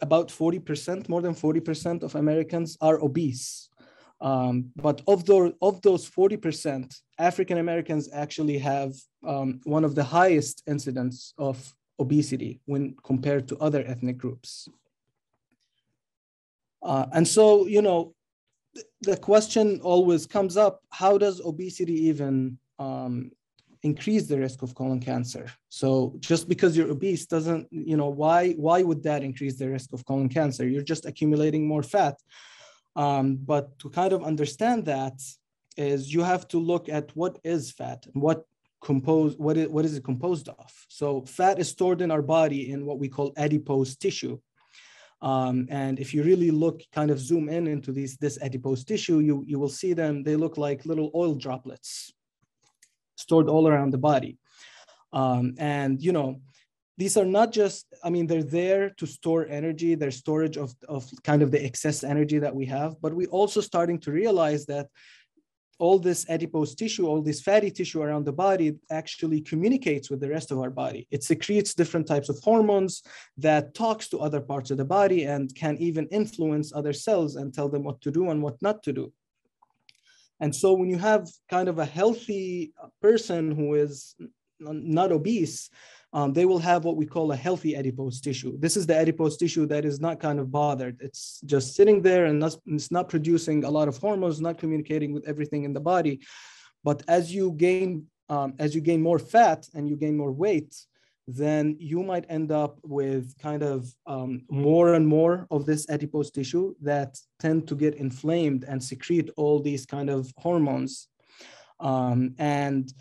about 40%, more than 40% of Americans are obese. Um, but of, the, of those 40%, African Americans actually have um, one of the highest incidence of obesity when compared to other ethnic groups. Uh, and so, you know, the question always comes up, how does obesity even um, increase the risk of colon cancer? So just because you're obese doesn't, you know, why, why would that increase the risk of colon cancer? You're just accumulating more fat. Um, but to kind of understand that is you have to look at what is fat and what compose what is, what is it composed of. So fat is stored in our body in what we call adipose tissue. Um, and if you really look, kind of zoom in into these this adipose tissue, you you will see them. They look like little oil droplets stored all around the body. Um, and you know, these are not just i mean they're there to store energy they're storage of, of kind of the excess energy that we have but we also starting to realize that all this adipose tissue all this fatty tissue around the body actually communicates with the rest of our body. It secretes different types of hormones that talks to other parts of the body and can even influence other cells and tell them what to do and what not to do. And so when you have kind of a healthy person who is not obese um, they will have what we call a healthy adipose tissue. This is the adipose tissue that is not kind of bothered. It's just sitting there and it's not producing a lot of hormones, not communicating with everything in the body. But as you gain, um, as you gain more fat and you gain more weight, then you might end up with kind of um, more and more of this adipose tissue that tend to get inflamed and secrete all these kind of hormones. Um, and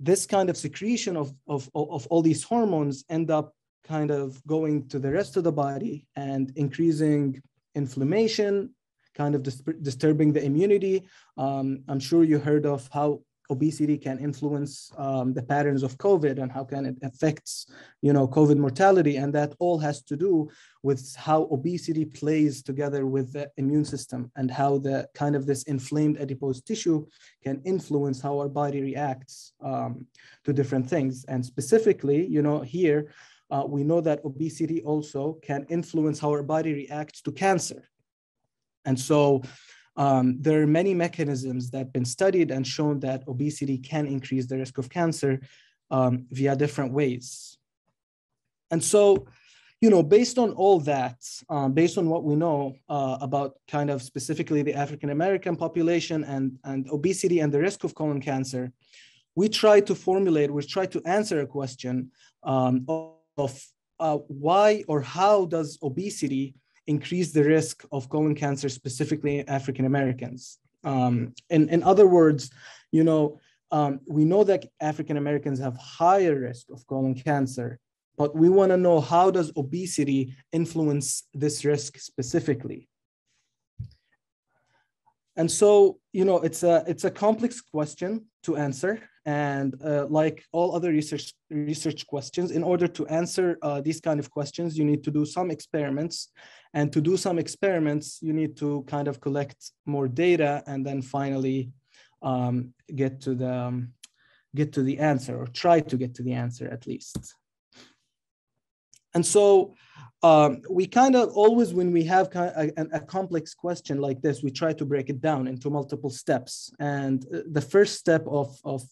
this kind of secretion of, of, of all these hormones end up kind of going to the rest of the body and increasing inflammation, kind of dis disturbing the immunity. Um, I'm sure you heard of how obesity can influence um, the patterns of COVID and how can it affects, you know, COVID mortality. And that all has to do with how obesity plays together with the immune system and how the kind of this inflamed adipose tissue can influence how our body reacts um, to different things. And specifically, you know, here, uh, we know that obesity also can influence how our body reacts to cancer. And so um, there are many mechanisms that have been studied and shown that obesity can increase the risk of cancer um, via different ways. And so, you know, based on all that, um, based on what we know uh, about kind of specifically the African American population and, and obesity and the risk of colon cancer, we try to formulate, we try to answer a question um, of, uh, why or how does obesity increase the risk of colon cancer, specifically African Americans. Um, in, in other words, you know, um, we know that African Americans have higher risk of colon cancer, but we want to know how does obesity influence this risk specifically? And so, you know, it's a it's a complex question to answer, and uh, like all other research research questions, in order to answer uh, these kind of questions, you need to do some experiments, and to do some experiments, you need to kind of collect more data, and then finally um, get to the um, get to the answer, or try to get to the answer at least. And so um, we kind of always, when we have a, a, complex question like this, we try to break it down into multiple steps. And uh, the first step of, of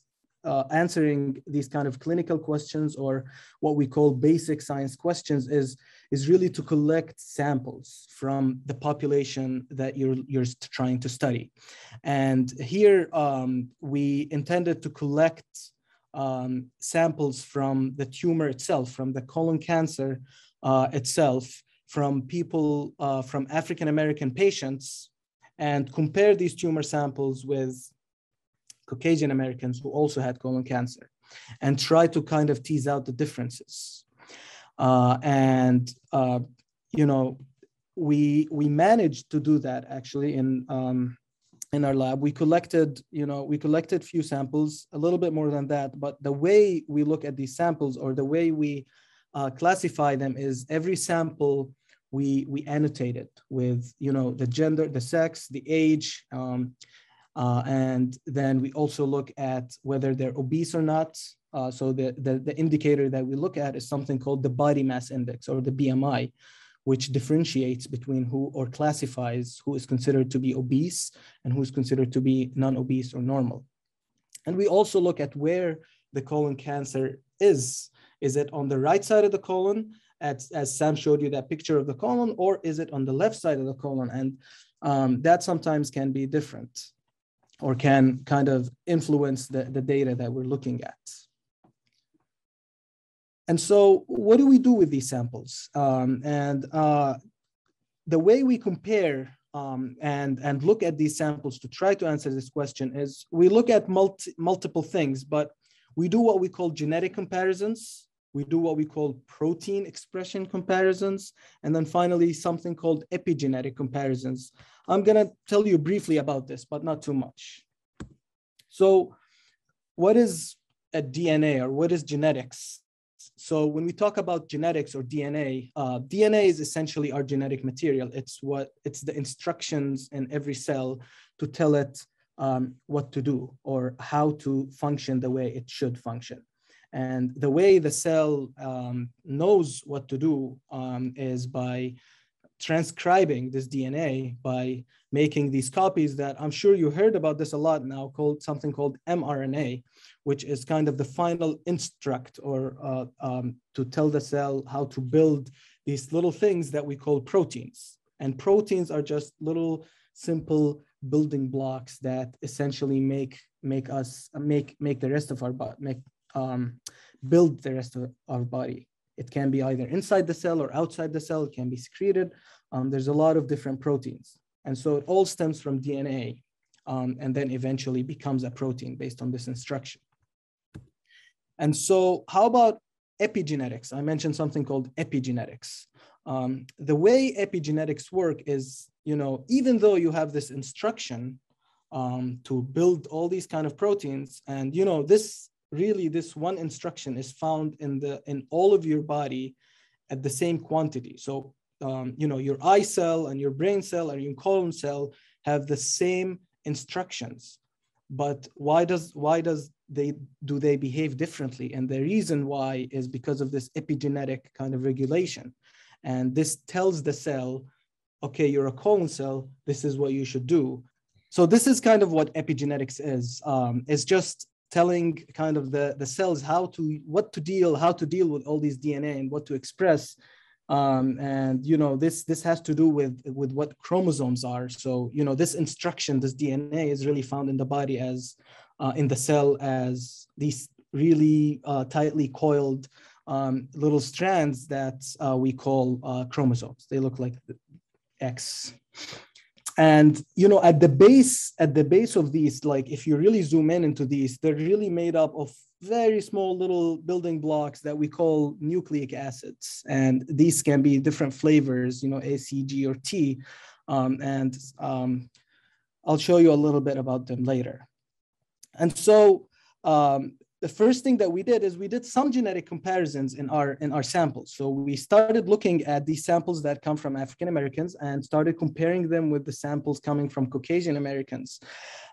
uh, answering these kind of clinical questions or what we call basic science questions is, is really to collect samples from the population that you're, you're trying to study. And here um, we intended to collect um, samples from the tumor itself, from the colon cancer uh, itself from people, uh, from African American patients, and compare these tumor samples with Caucasian Americans who also had colon cancer, and try to kind of tease out the differences. Uh, and uh, you know, we we managed to do that actually in um, in our lab. We collected, you know, we collected few samples, a little bit more than that. But the way we look at these samples, or the way we uh, classify them is every sample we we annotate it with you know the gender, the sex, the age, um, uh, and then we also look at whether they're obese or not. Uh, so the, the the indicator that we look at is something called the body mass index or the BMI, which differentiates between who or classifies who is considered to be obese and who is considered to be non-obese or normal. And we also look at where the colon cancer is is it on the right side of the colon, as, as Sam showed you that picture of the colon, or is it on the left side of the colon? And um, that sometimes can be different or can kind of influence the, the data that we're looking at. And so what do we do with these samples? Um, and uh, the way we compare um, and, and look at these samples to try to answer this question is we look at multi, multiple things, but we do what we call genetic comparisons we do what we call protein expression comparisons, and then finally something called epigenetic comparisons. I'm gonna tell you briefly about this, but not too much. So what is a DNA or what is genetics? So when we talk about genetics or DNA, uh, DNA is essentially our genetic material. It's what it's the instructions in every cell to tell it um, what to do or how to function the way it should function. And the way the cell um, knows what to do um, is by transcribing this DNA by making these copies that I'm sure you heard about this a lot now called something called mRNA, which is kind of the final instruct or uh, um, to tell the cell how to build these little things that we call proteins. And proteins are just little simple building blocks that essentially make make us make make the rest of our body make um, build the rest of our body. It can be either inside the cell or outside the cell. It can be secreted. Um, there's a lot of different proteins. And so it all stems from DNA um, and then eventually becomes a protein based on this instruction. And so how about epigenetics? I mentioned something called epigenetics. Um, the way epigenetics work is, you know, even though you have this instruction um, to build all these kind of proteins, and you know, this really this one instruction is found in the in all of your body at the same quantity so um, you know your eye cell and your brain cell and your colon cell have the same instructions but why does why does they do they behave differently? And the reason why is because of this epigenetic kind of regulation. And this tells the cell okay you're a colon cell this is what you should do. So this is kind of what epigenetics is um, it's just telling kind of the, the cells how to what to deal how to deal with all these dna and what to express Um, and you know this this has to do with with what chromosomes are. So you know this instruction, this DNA is really found in the body as uh, in the cell as these really uh, tightly coiled um, little strands that uh, we call uh, chromosomes. They look like X. And you know, at the base, at the base of these, like if you really zoom in into these, they're really made up of very small little building blocks that we call nucleic acids. And these can be different flavors, you know, A, C, G, or T. Um, and um, I'll show you a little bit about them later. And so um, the first thing that we did is we did some genetic comparisons in our in our samples. So we started looking at these samples that come from African Americans and started comparing them with the samples coming from Caucasian Americans.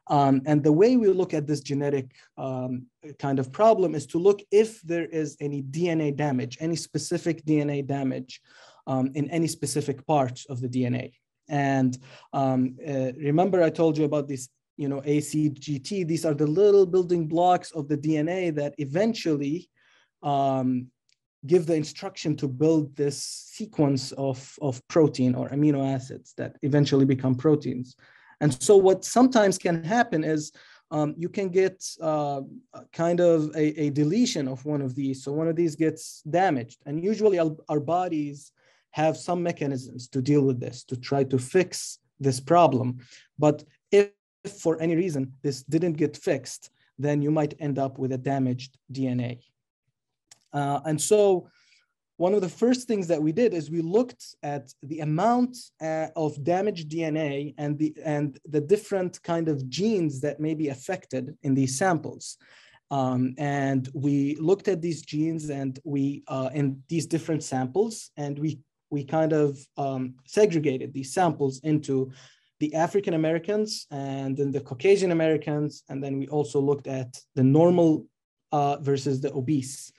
Um, and the way we look at this genetic um, kind of problem is to look if there is any DNA damage, any specific DNA damage um, in any specific parts of the DNA. And um, uh, remember, I told you about these you know, ACGT, these are the little building blocks of the DNA that eventually um, give the instruction to build this sequence of, of protein or amino acids that eventually become proteins. And so what sometimes can happen is um, you can get uh, kind of a, a, deletion of one of these. So one of these gets damaged. And usually our, our bodies have some mechanisms to deal with this, to try to fix this problem. But if if for any reason this didn't get fixed, then you might end up with a damaged DNA. Uh, and so one of the first things that we did is we looked at the amount uh, of damaged DNA and the, and the different kind of genes that may be affected in these samples. Um, and we looked at these genes and we, uh, in these different samples, and we, we kind of um, segregated these samples into the African Americans and then the Caucasian Americans. And then we also looked at the normal uh, versus the obese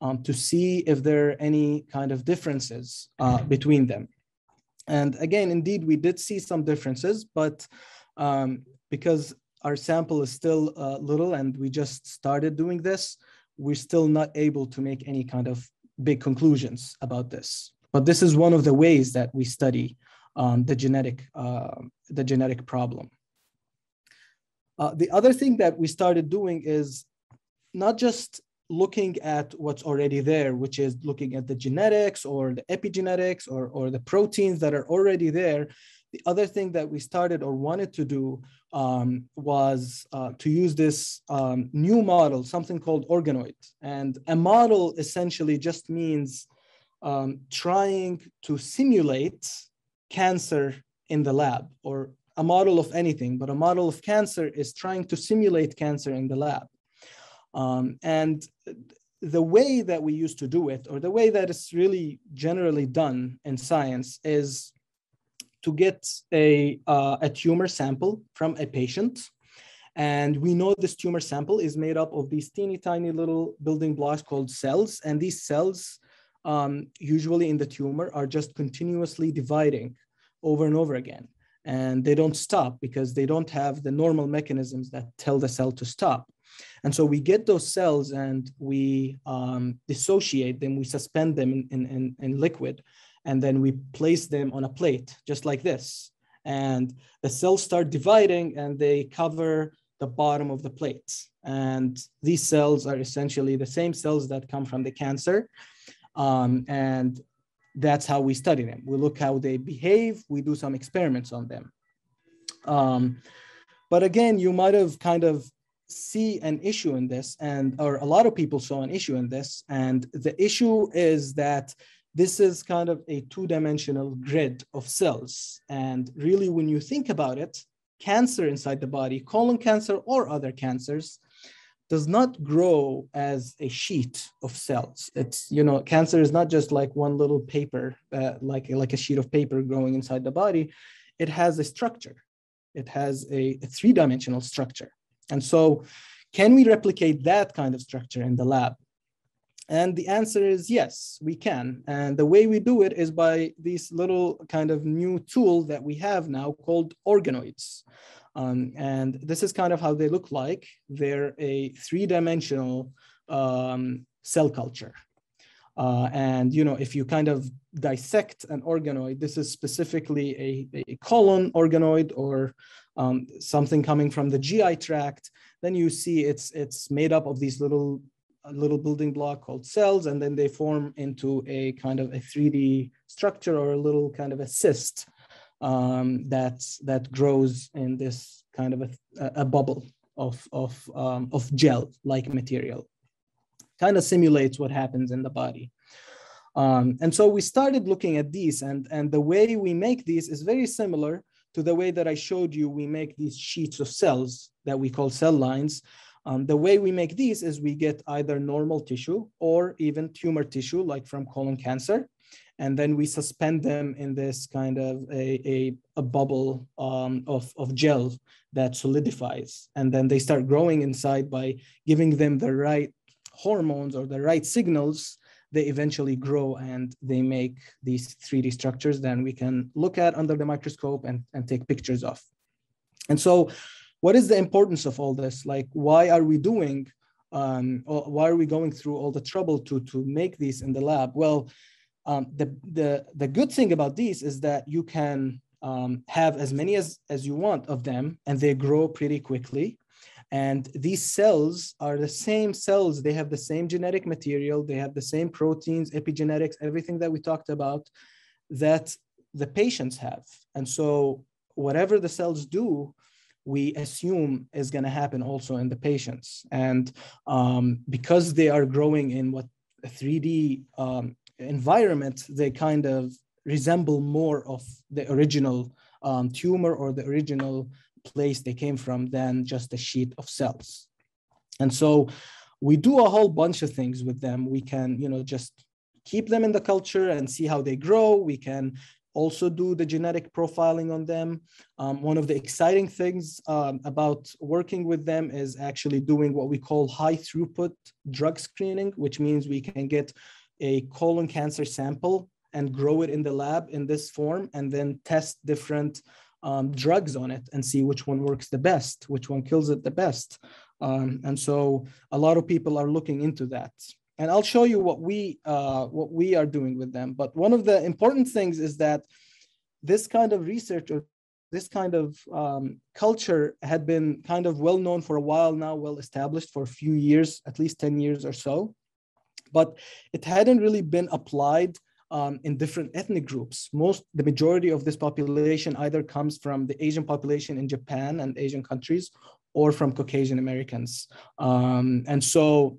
um, to see if there are any kind of differences uh, between them. And again, indeed, we did see some differences, but um, because our sample is still uh, little and we just started doing this, we're still not able to make any kind of big conclusions about this. But this is one of the ways that we study um, the genetic uh, the genetic problem. Uh, the other thing that we started doing is not just looking at what's already there, which is looking at the genetics or the epigenetics or, or the proteins that are already there. The other thing that we started or wanted to do um, was uh, to use this um, new model, something called organoid. And a model essentially just means um, trying to simulate cancer in the lab or a model of anything, but a model of cancer is trying to simulate cancer in the lab. Um, and the way that we used to do it, or the way that it's really generally done in science, is to get a, uh, a tumor sample from a patient. And we know this tumor sample is made up of these teeny tiny little building blocks called cells. And these cells um, usually in the tumor are just continuously dividing over and over again. And they don't stop because they don't have the normal mechanisms that tell the cell to stop. And so we get those cells and we um, dissociate them, we suspend them in, in, in, liquid, and then we place them on a plate, just like this. And the cells start dividing and they cover the bottom of the plate. And these cells are essentially the same cells that come from the cancer. Um, and that's how we study them. We look how they behave. We do some experiments on them. Um, but again, you might have kind of see an issue in this and or a lot of people saw an issue in this and the issue is that this is kind of a two-dimensional grid of cells and really when you think about it cancer inside the body colon cancer or other cancers does not grow as a sheet of cells. It's, you know, cancer is not just like one little paper, uh, like, like a sheet of paper growing inside the body. It has a structure. It has a, a three dimensional structure. And so, can we replicate that kind of structure in the lab? And the answer is yes, we can. And the way we do it is by this little kind of new tool that we have now called organoids. Um, and this is kind of how they look like. They're a three-dimensional um, cell culture. Uh, and you know, if you kind of dissect an organoid, this is specifically a, a colon organoid or um, something coming from the GI tract, then you see it's it's made up of these little little building block called cells, and then they form into a kind of a 3D structure or a little kind of a cyst um, that that grows in this kind of a, a bubble of of um, of gel-like material. Kind of simulates what happens in the body. Um, and so we started looking at these, and and the way we make these is very similar to the way that I showed you. We make these sheets of cells that we call cell lines. Um, the way we make these is we get either normal tissue or even tumor tissue, like from colon cancer, and then we suspend them in this kind of a, a, a bubble um, of, of gel that solidifies. And then they start growing inside by giving them the right hormones or the right signals. They eventually grow and they make these 3D structures that we can look at under the microscope and, and take pictures of. And so, what is the importance of all this? Like, why are we doing? Um, why are we going through all the trouble to to make these in the lab? Well, um, the, the, the good thing about these is that you can um, have as many as, as you want of them and they grow pretty quickly. And these cells are the same cells. They have the same genetic material. They have the same proteins, epigenetics, everything that we talked about that the patients have. And so whatever the cells do, we assume is going to happen also in the patients. And um, because they are growing in what 3D um, environment, they kind of resemble more of the original um, tumor or the original place they came from than just a sheet of cells. And so we do a whole bunch of things with them. We can, you know, just keep them in the culture and see how they grow. We can also do the genetic profiling on them. Um, one of the exciting things um, about working with them is actually doing what we call high throughput drug screening, which means we can get a colon cancer sample and grow it in the lab in this form and then test different um, drugs on it and see which one works the best, which one kills it the best. Um, and so a lot of people are looking into that. And I'll show you what we uh, what we are doing with them. But one of the important things is that this kind of research or this kind of um, culture had been kind of well known for a while now, well established for a few years, at least 10 years or so but it hadn't really been applied um, in different ethnic groups. Most, the majority of this population either comes from the Asian population in Japan and Asian countries, or from Caucasian Americans. Um, and so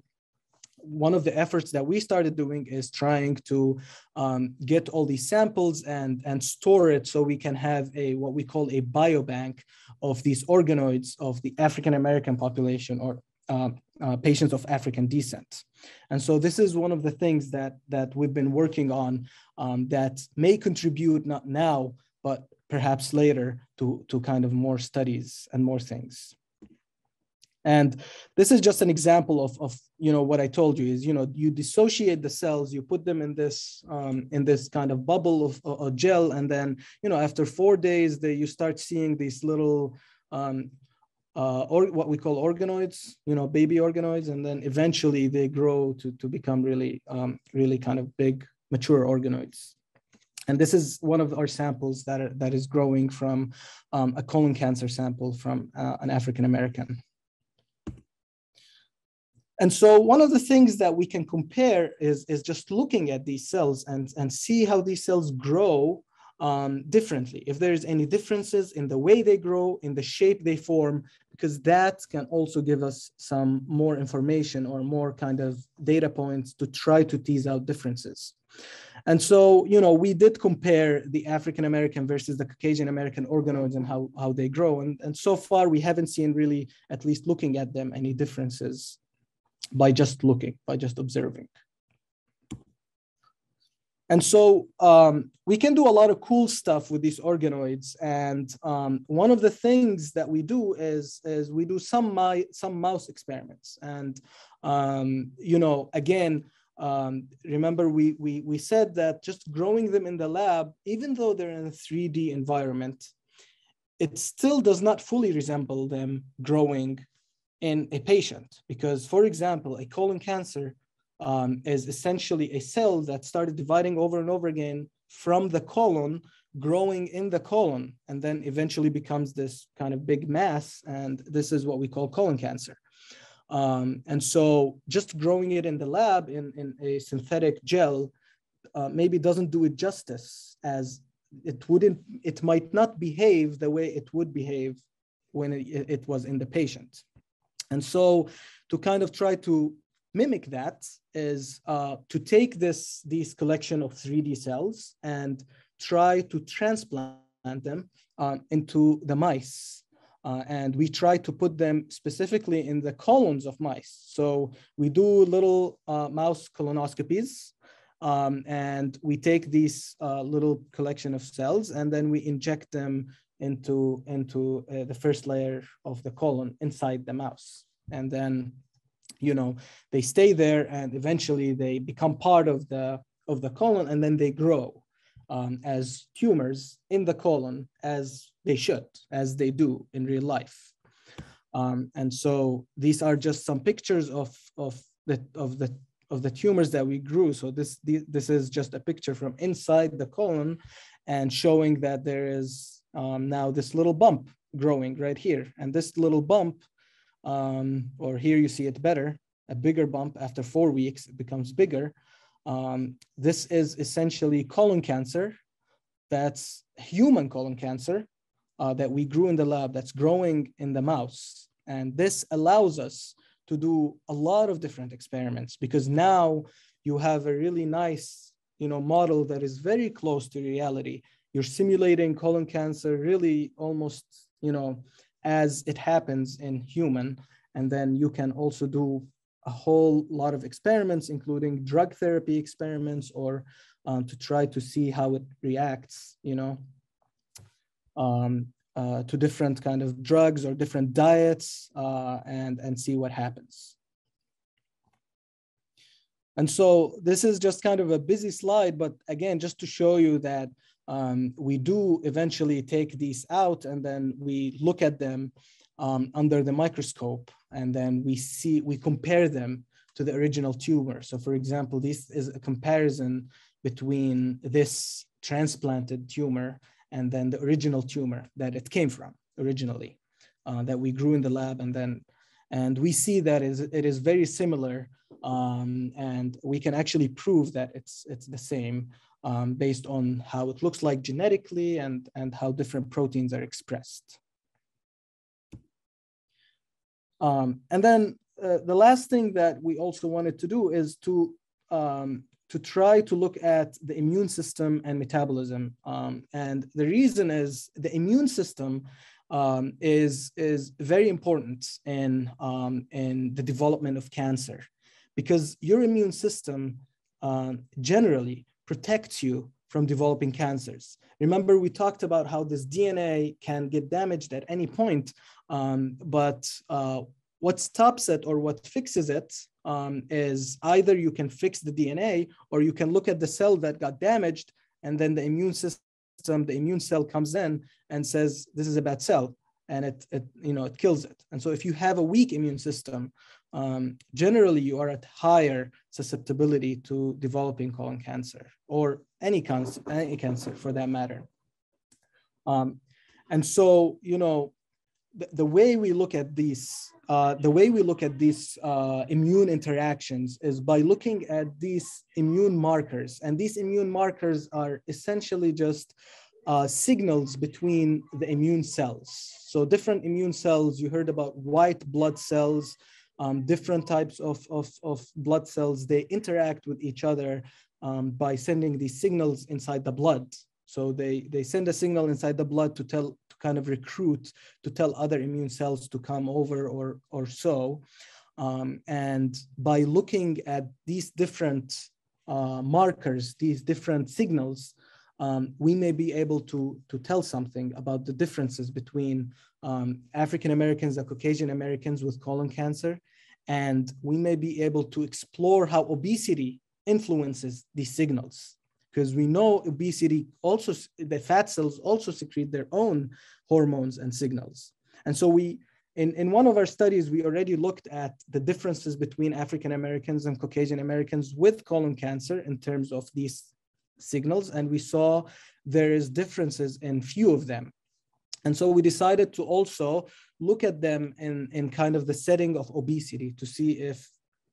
one of the efforts that we started doing is trying to um, get all these samples and, and store it so we can have a what we call a biobank of these organoids of the African American population or uh, uh, patients of African descent. And so this is one of the things that, that we've been working on um, that may contribute not now, but perhaps later to, to kind of more studies and more things. And this is just an example of, of you know what I told you is you know you dissociate the cells, you put them in this um, in this kind of bubble of, of, gel, and then you know after four days, they, you start seeing these little um, uh, or what we call organoids, you know, baby organoids, and then eventually they grow to, to become really, um, really kind of big, mature organoids. And this is one of our samples that, are, that is growing from um, a colon cancer sample from uh, an African American. And so one of the things that we can compare is, is just looking at these cells and, and see how these cells grow um, differently, if there's any differences in the way they grow, in the shape they form, because that can also give us some more information or more kind of data points to try to tease out differences. And so, you know, we did compare the African American versus the Caucasian American organoids and how, how they grow. And, and so far, we haven't seen really, at least looking at them, any differences by just looking, by just observing. And so um, we can do a lot of cool stuff with these organoids. And um, one of the things that we do is, is we do some, my, some mouse experiments. And, um, you know, again, um, remember we, we, we said that just growing them in the lab, even though they're in a 3D environment, it still does not fully resemble them growing in a patient. Because for example, a colon cancer um, is essentially a cell that started dividing over and over again from the colon, growing in the colon, and then eventually becomes this kind of big mass. And this is what we call colon cancer. Um, and so just growing it in the lab in, in a synthetic gel uh, maybe doesn't do it justice as it wouldn't, it might not behave the way it would behave when it, it was in the patient. And so to kind of try to mimic that is uh, to take this these collection of 3D cells and try to transplant them um, into the mice. Uh, and we try to put them specifically in the colons of mice. So we do little uh, mouse colonoscopies um, and we take these uh, little collection of cells and then we inject them into, into uh, the first layer of the colon inside the mouse. And then you know they stay there and eventually they become part of the of the colon and then they grow um, as tumors in the colon as they should as they do in real life. Um, and so these are just some pictures of of the of the of the tumors that we grew. So this this is just a picture from inside the colon and showing that there is um, now this little bump growing right here. And this little bump um, or here you see it better, a bigger bump after four weeks, it becomes bigger. Um, this is essentially colon cancer. That's human colon cancer uh, that we grew in the lab that's growing in the mouse. And this allows us to do a lot of different experiments because now you have a really nice you know, model that is very close to reality. You're simulating colon cancer really almost, you know, as it happens in human. And then you can also do a whole lot of experiments, including drug therapy experiments, or um, to try to see how it reacts, you know, um, uh, to different kind of drugs or different diets, uh, and and see what happens. And so this is just kind of a busy slide, but again, just to show you that um, we do eventually take these out and then we look at them um, under the microscope and then we see, we compare them to the original tumor. So for example, this is a comparison between this transplanted tumor and then the original tumor that it came from originally, uh, that we grew in the lab and then, and we see that is, it is very similar um, and we can actually prove that it's, it's the same um, based on how it looks like genetically and, and how different proteins are expressed. Um, and then uh, the last thing that we also wanted to do is to, um, to try to look at the immune system and metabolism. Um, and the reason is the immune system um, is, is very important in, um, in the development of cancer because your immune system uh, generally protects you from developing cancers. Remember, we talked about how this DNA can get damaged at any point, um, but uh, what stops it or what fixes it um, is either you can fix the DNA or you can look at the cell that got damaged and then the immune system, the immune cell comes in and says, this is a bad cell and it, it you know, it kills it. And so if you have a weak immune system, um, generally you are at higher susceptibility to developing colon cancer or any cancer, any cancer for that matter. Um, and so, you know, the, the, way we look at these, uh, the way we look at these uh, immune interactions is by looking at these immune markers. And these immune markers are essentially just uh, signals between the immune cells. So different immune cells, you heard about white blood cells, um, different types of, of, of, blood cells, they interact with each other um, by sending these signals inside the blood. So they, they send a signal inside the blood to tell, to kind of recruit, to tell other immune cells to come over or, or so. Um, and by looking at these different uh, markers, these different signals, um, we may be able to, to tell something about the differences between um, African Americans and Caucasian Americans with colon cancer. And we may be able to explore how obesity influences these signals. Because we know obesity also the fat cells also secrete their own hormones and signals. And so we in, in one of our studies, we already looked at the differences between African Americans and Caucasian Americans with colon cancer in terms of these signals. And we saw there is differences in few of them. And so we decided to also look at them in, in kind of the setting of obesity to see if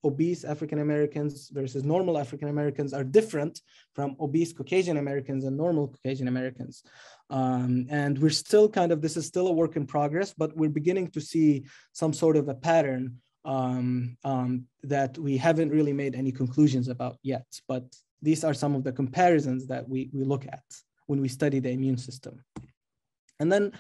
obese African Americans versus normal African Americans are different from obese Caucasian Americans and normal Caucasian Americans. Um, and we're still kind of, this is still a work in progress, but we're beginning to see some sort of a pattern um, um, that we haven't really made any conclusions about yet. But these are some of the comparisons that we, we look at when we study the immune system. And then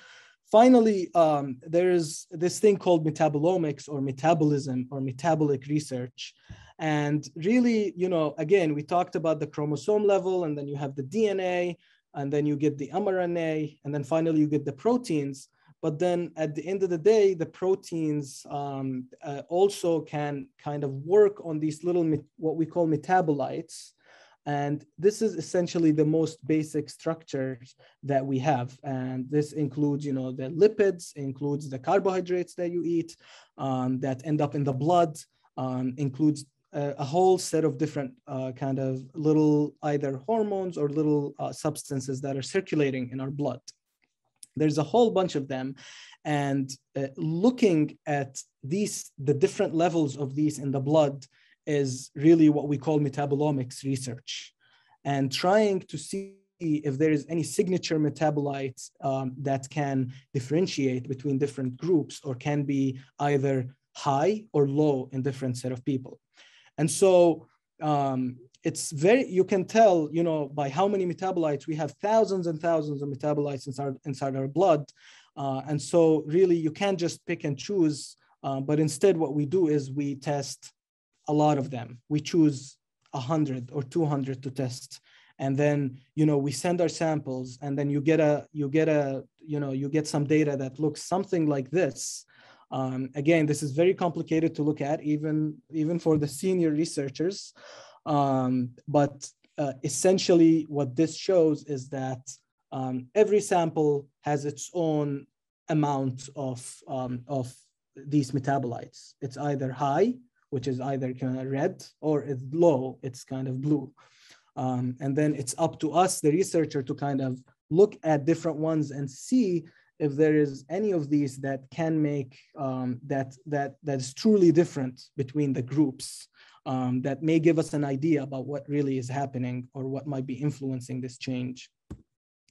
finally, um, there's this thing called metabolomics or metabolism or metabolic research. And really, you know, again, we talked about the chromosome level, and then you have the DNA, and then you get the mRNA, and then finally you get the proteins. But then at the end of the day, the proteins um, uh, also can kind of work on these little, what we call metabolites, and this is essentially the most basic structures that we have. And this includes, you know, the lipids, includes the carbohydrates that you eat um, that end up in the blood, um, includes a, a, whole set of different uh, kind of little either hormones or little uh, substances that are circulating in our blood. There's a whole bunch of them. And uh, looking at these, the different levels of these in the blood is really what we call metabolomics research and trying to see if there is any signature metabolites um, that can differentiate between different groups or can be either high or low in different set of people. And so um, it's very, you can tell, you know, by how many metabolites, we have thousands and thousands of metabolites inside, inside our blood. Uh, and so really you can't just pick and choose, uh, but instead what we do is we test a lot of them. We choose 100 or 200 to test. And then you know we send our samples and then you get a you get a you know you get some data that looks something like this. Um, again this is very complicated to look at even even for the senior researchers. Um, but uh, essentially what this shows is that um, every sample has its own amount of um, of these metabolites. It's either high which is either kind of red or it's low, it's kind of blue. Um, and then it's up to us, the researcher, to kind of look at different ones and see if there is any of these that can make um, that that that is truly different between the groups um, that may give us an idea about what really is happening or what might be influencing this change.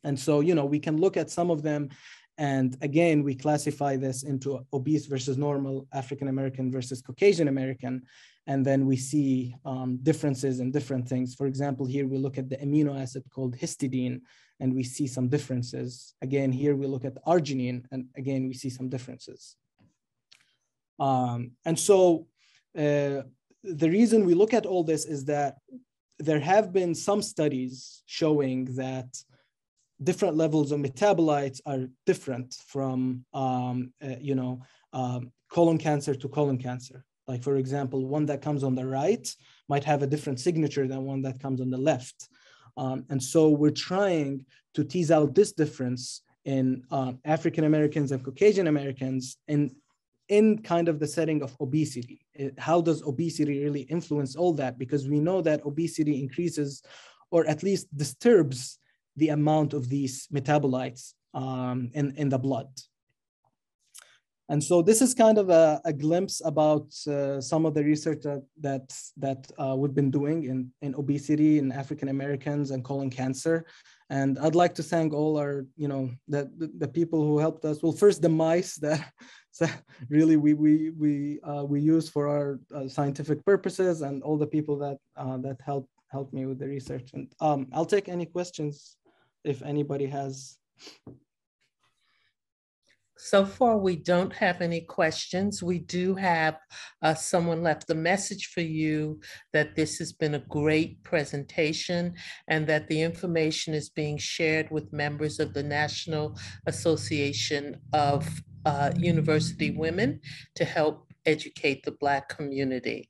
And so, you know, we can look at some of them and again, we classify this into obese versus normal, African American versus Caucasian American. And then we see um, differences in different things. For example, here we look at the amino acid called histidine, and we see some differences. Again, here we look at arginine, and again, we see some differences. Um, and so uh, the reason we look at all this is that there have been some studies showing that different levels of metabolites are different from, um, uh, you know, um, colon cancer to colon cancer. Like for example, one that comes on the right might have a different signature than one that comes on the left. Um, and so we're trying to tease out this difference in uh, African Americans and Caucasian Americans in, in kind of the setting of obesity. It, how does obesity really influence all that? Because we know that obesity increases or at least disturbs the amount of these metabolites um, in, in the blood. And so this is kind of a, a glimpse about uh, some of the research that that, that uh, we've been doing in, in obesity in African Americans and colon cancer. And I'd like to thank all our, you know, the, the, the people who helped us. Well, first the mice that really we we we uh, we use for our uh, scientific purposes, and all the people that uh, that helped helped me with the research. And um, I'll take any questions if anybody has. So far, we don't have any questions. We do have uh, someone left a message for you that this has been a great presentation and that the information is being shared with members of the National Association of uh, University Women to help educate the Black community.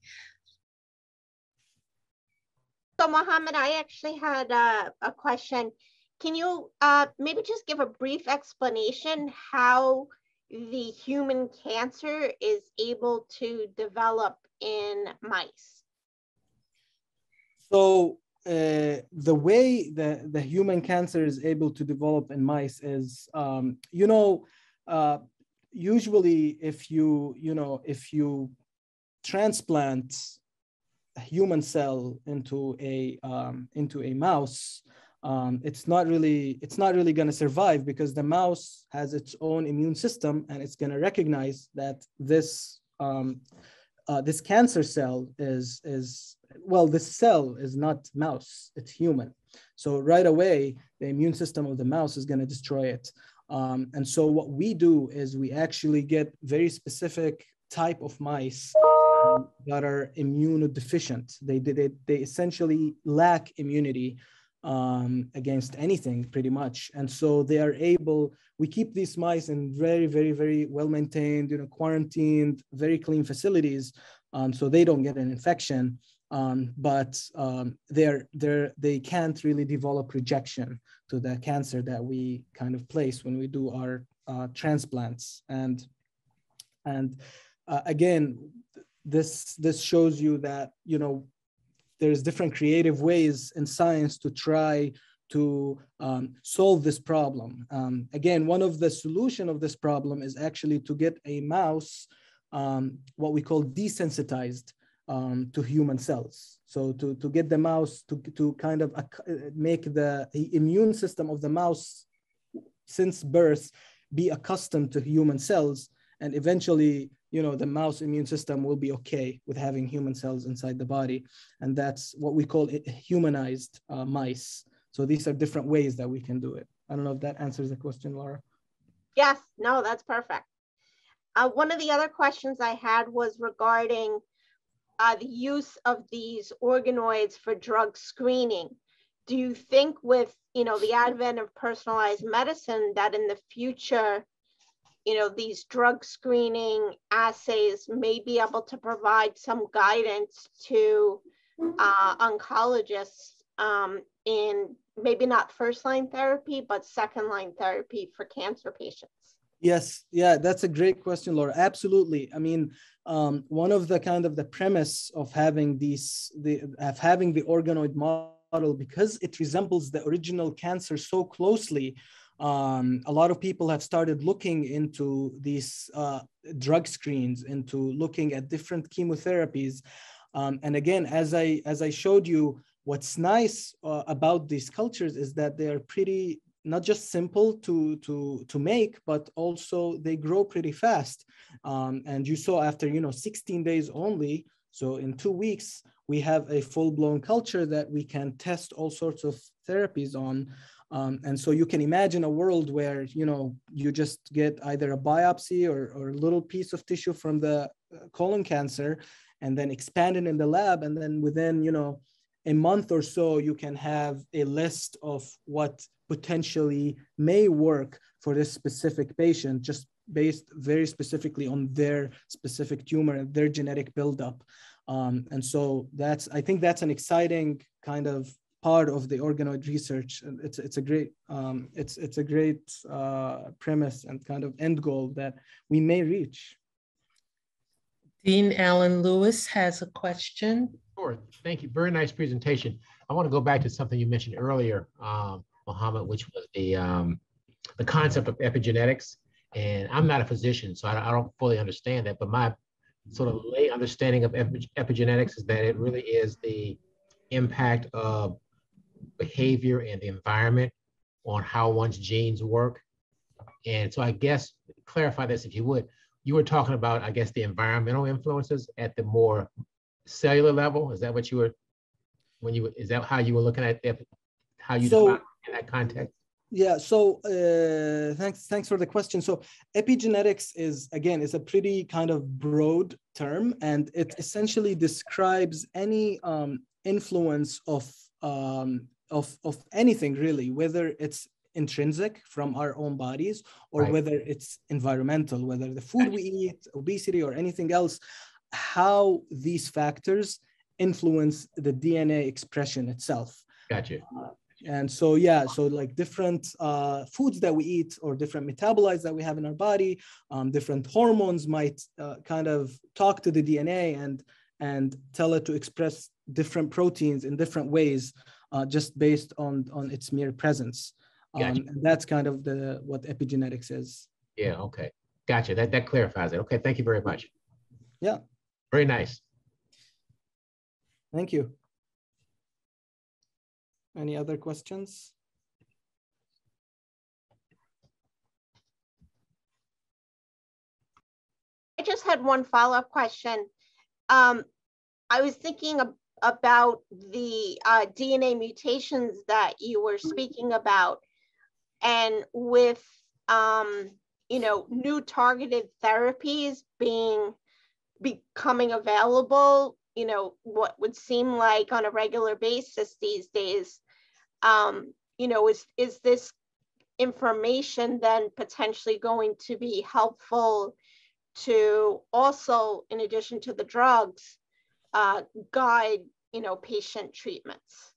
So Mohammed, I actually had a, a question. Can you uh, maybe just give a brief explanation how the human cancer is able to develop in mice? So uh, the way the, the human cancer is able to develop in mice is, um, you know, uh, usually if you, you know, if you transplant a human cell into a, um, into a mouse, um, it's not really it's not really going to survive because the mouse has its own immune system and it's going to recognize that this um, uh, this cancer cell is is well this cell is not mouse it's human. So right away the immune system of the mouse is going to destroy it. Um, and so what we do is we actually get very specific type of mice um, that are immunodeficient. They, they they essentially lack immunity um, against anything pretty much. And so they are able, we keep these mice in very, very, very well maintained, you know, quarantined, very clean facilities. Um, so they don't get an infection. Um, but um, they're, they're, they can't really develop rejection to the cancer that we kind of place when we do our uh, transplants. And, and uh, again, this, this shows you that, you know, there's different creative ways in science to try to um, solve this problem. Um, again, one of the solution of this problem is actually to get a mouse, um, what we call desensitized um, to human cells. So to, to get the mouse to, to kind of make the immune system of the mouse since birth be accustomed to human cells and eventually you know, the mouse immune system will be okay with having human cells inside the body. And that's what we call humanized uh, mice. So these are different ways that we can do it. I don't know if that answers the question, Laura. Yes, no, that's perfect. Uh, one of the other questions I had was regarding uh, the use of these organoids for drug screening. Do you think with, you know, the advent of personalized medicine that in the future, you know, these drug screening assays may be able to provide some guidance to uh, oncologists um, in maybe not first line therapy, but second line therapy for cancer patients? Yes, yeah, that's a great question, Laura. Absolutely. I mean, um, one of the kind of the premise of having these, the of having the organoid model because it resembles the original cancer so closely um, a lot of people have started looking into these uh, drug screens, into looking at different chemotherapies. Um, and again, as I as I showed you, what's nice uh, about these cultures is that they are pretty not just simple to to to make, but also they grow pretty fast. Um, and you saw after you know 16 days only, so in two weeks we have a full blown culture that we can test all sorts of therapies on. Um, and so you can imagine a world where, you know, you just get either a biopsy or, or a little piece of tissue from the uh, colon cancer and then expand it in the lab. And then within, you know, a month or so, you can have a list of what potentially may work for this specific patient, just based very specifically on their specific tumor and their genetic buildup. Um, and so that's, I think that's an exciting kind of part of the organoid research. It's it's a great um, it's it's a great uh, premise and kind of end goal that we may reach. Dean Alan Lewis has a question. Sure, thank you. Very nice presentation. I want to go back to something you mentioned earlier, um, Mohammed, which was the um, the concept of epigenetics. And I'm not a physician, so I, I don't fully understand that. But my sort of lay understanding of epigenetics is that it really is the impact of behavior and the environment on how one's genes work. And so I guess clarify this if you would. You were talking about, I guess, the environmental influences at the more cellular level. Is that what you were when you is that how you were looking at it, how you so, in that context? Yeah. So uh, thanks thanks for the question. So epigenetics is again is a pretty kind of broad term, and it essentially describes any um, influence of um, of, of anything really, whether it's intrinsic from our own bodies or right. whether it's environmental, whether the food we eat, obesity, or anything else, how these factors influence the DNA expression itself. Gotcha. Uh, And so, yeah, so like different uh, foods that we eat or different metabolites that we have in our body, um, different hormones might uh, kind of talk to the DNA and and tell it to express different proteins in different ways, uh, just based on on its mere presence. Um, gotcha. and that's kind of the what epigenetics is. Yeah. Okay. Gotcha. That that clarifies it. Okay. Thank you very much. Yeah. Very nice. Thank you. Any other questions? I just had one follow-up question. Um, I was thinking of, about the uh, DNA mutations that you were speaking about, and with um, you know new targeted therapies being becoming available, you know what would seem like on a regular basis these days um, you know, is, is this information then potentially going to be helpful to also, in addition to the drugs, uh, guide, you know, patient treatments?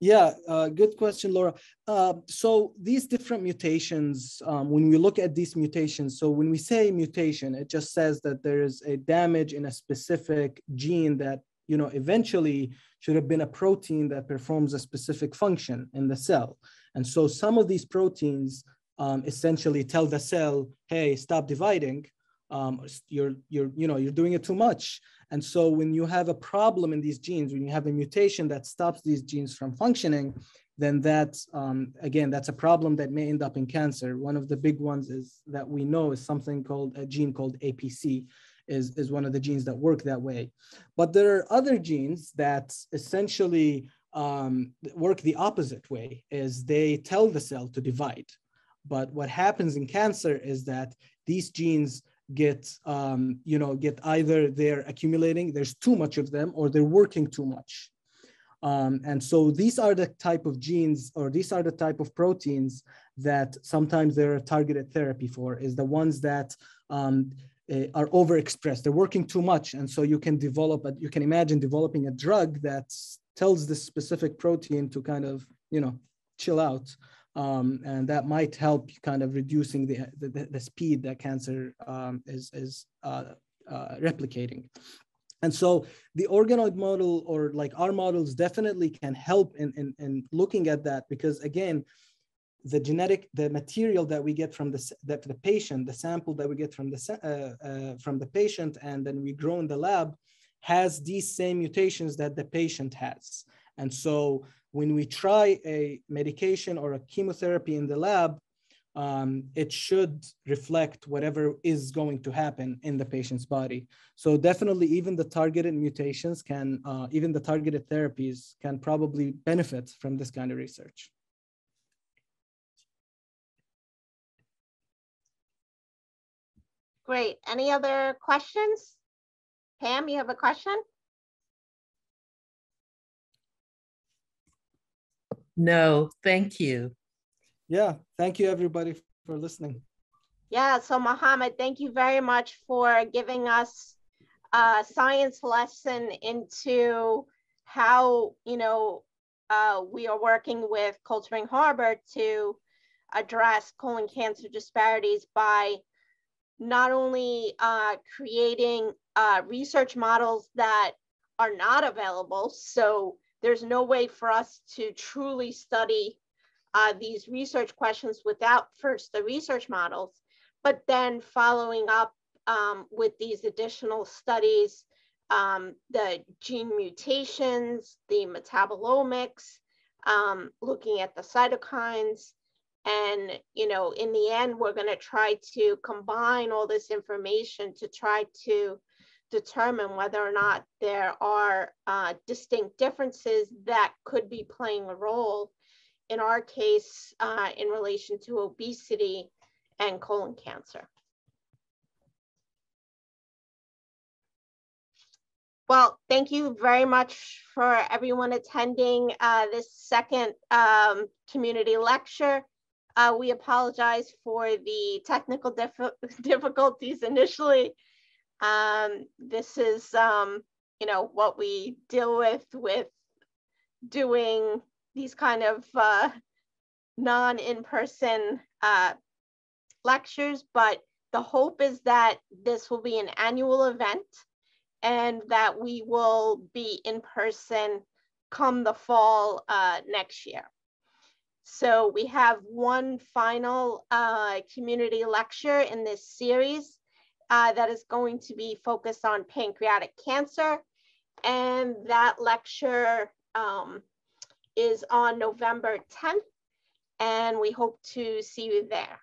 Yeah, uh, good question, Laura. Uh, so these different mutations, um, when we look at these mutations, so when we say mutation, it just says that there is a damage in a specific gene that you know, eventually should have been a protein that performs a specific function in the cell. And so some of these proteins um, essentially tell the cell, hey, stop dividing. Um, you're, you're, you know, you're doing it too much. And so when you have a problem in these genes, when you have a mutation that stops these genes from functioning, then that's, um, again, that's a problem that may end up in cancer. One of the big ones is that we know is something called a gene called APC is, is one of the genes that work that way. But there are other genes that essentially um, work the opposite way, is they tell the cell to divide. But what happens in cancer is that these genes get, um, you know, get either they're accumulating, there's too much of them, or they're working too much. Um, and so these are the type of genes or these are the type of proteins that sometimes they're targeted therapy for is the ones that um, uh, are overexpressed. They're working too much. And so you can develop, a, you can imagine developing a drug that tells this specific protein to kind of, you know, chill out. Um, and that might help kind of reducing the, the, the speed that cancer um, is, is uh, uh, replicating. And so the organoid model or like our models definitely can help in, in, in looking at that because again, the genetic, the material that we get from the, that the patient, the sample that we get from the, uh, uh, from the patient, and then we grow in the lab, has these same mutations that the patient has. And so when we try a medication or a chemotherapy in the lab, um, it should reflect whatever is going to happen in the patient's body. So definitely even the targeted mutations can, uh, even the targeted therapies can probably benefit from this kind of research. Great. Any other questions? Pam, you have a question? No, thank you. Yeah, thank you everybody for listening. Yeah, so Mohammed, thank you very much for giving us a science lesson into how, you know, uh, we are working with Cold Spring Harbor to address colon cancer disparities by not only uh, creating uh, research models that are not available. So there's no way for us to truly study uh, these research questions without first the research models, but then following up um, with these additional studies, um, the gene mutations, the metabolomics, um, looking at the cytokines, and, you know, in the end, we're going to try to combine all this information to try to determine whether or not there are uh, distinct differences that could be playing a role, in our case, uh, in relation to obesity and colon cancer. Well, thank you very much for everyone attending uh, this second um, community lecture. Uh, we apologize for the technical dif difficulties initially. Um, this is, um, you know, what we deal with with doing these kind of uh, non in-person uh, lectures, but the hope is that this will be an annual event and that we will be in person come the fall uh, next year. So we have one final uh, community lecture in this series uh, that is going to be focused on pancreatic cancer. And that lecture um, is on November 10th. And we hope to see you there.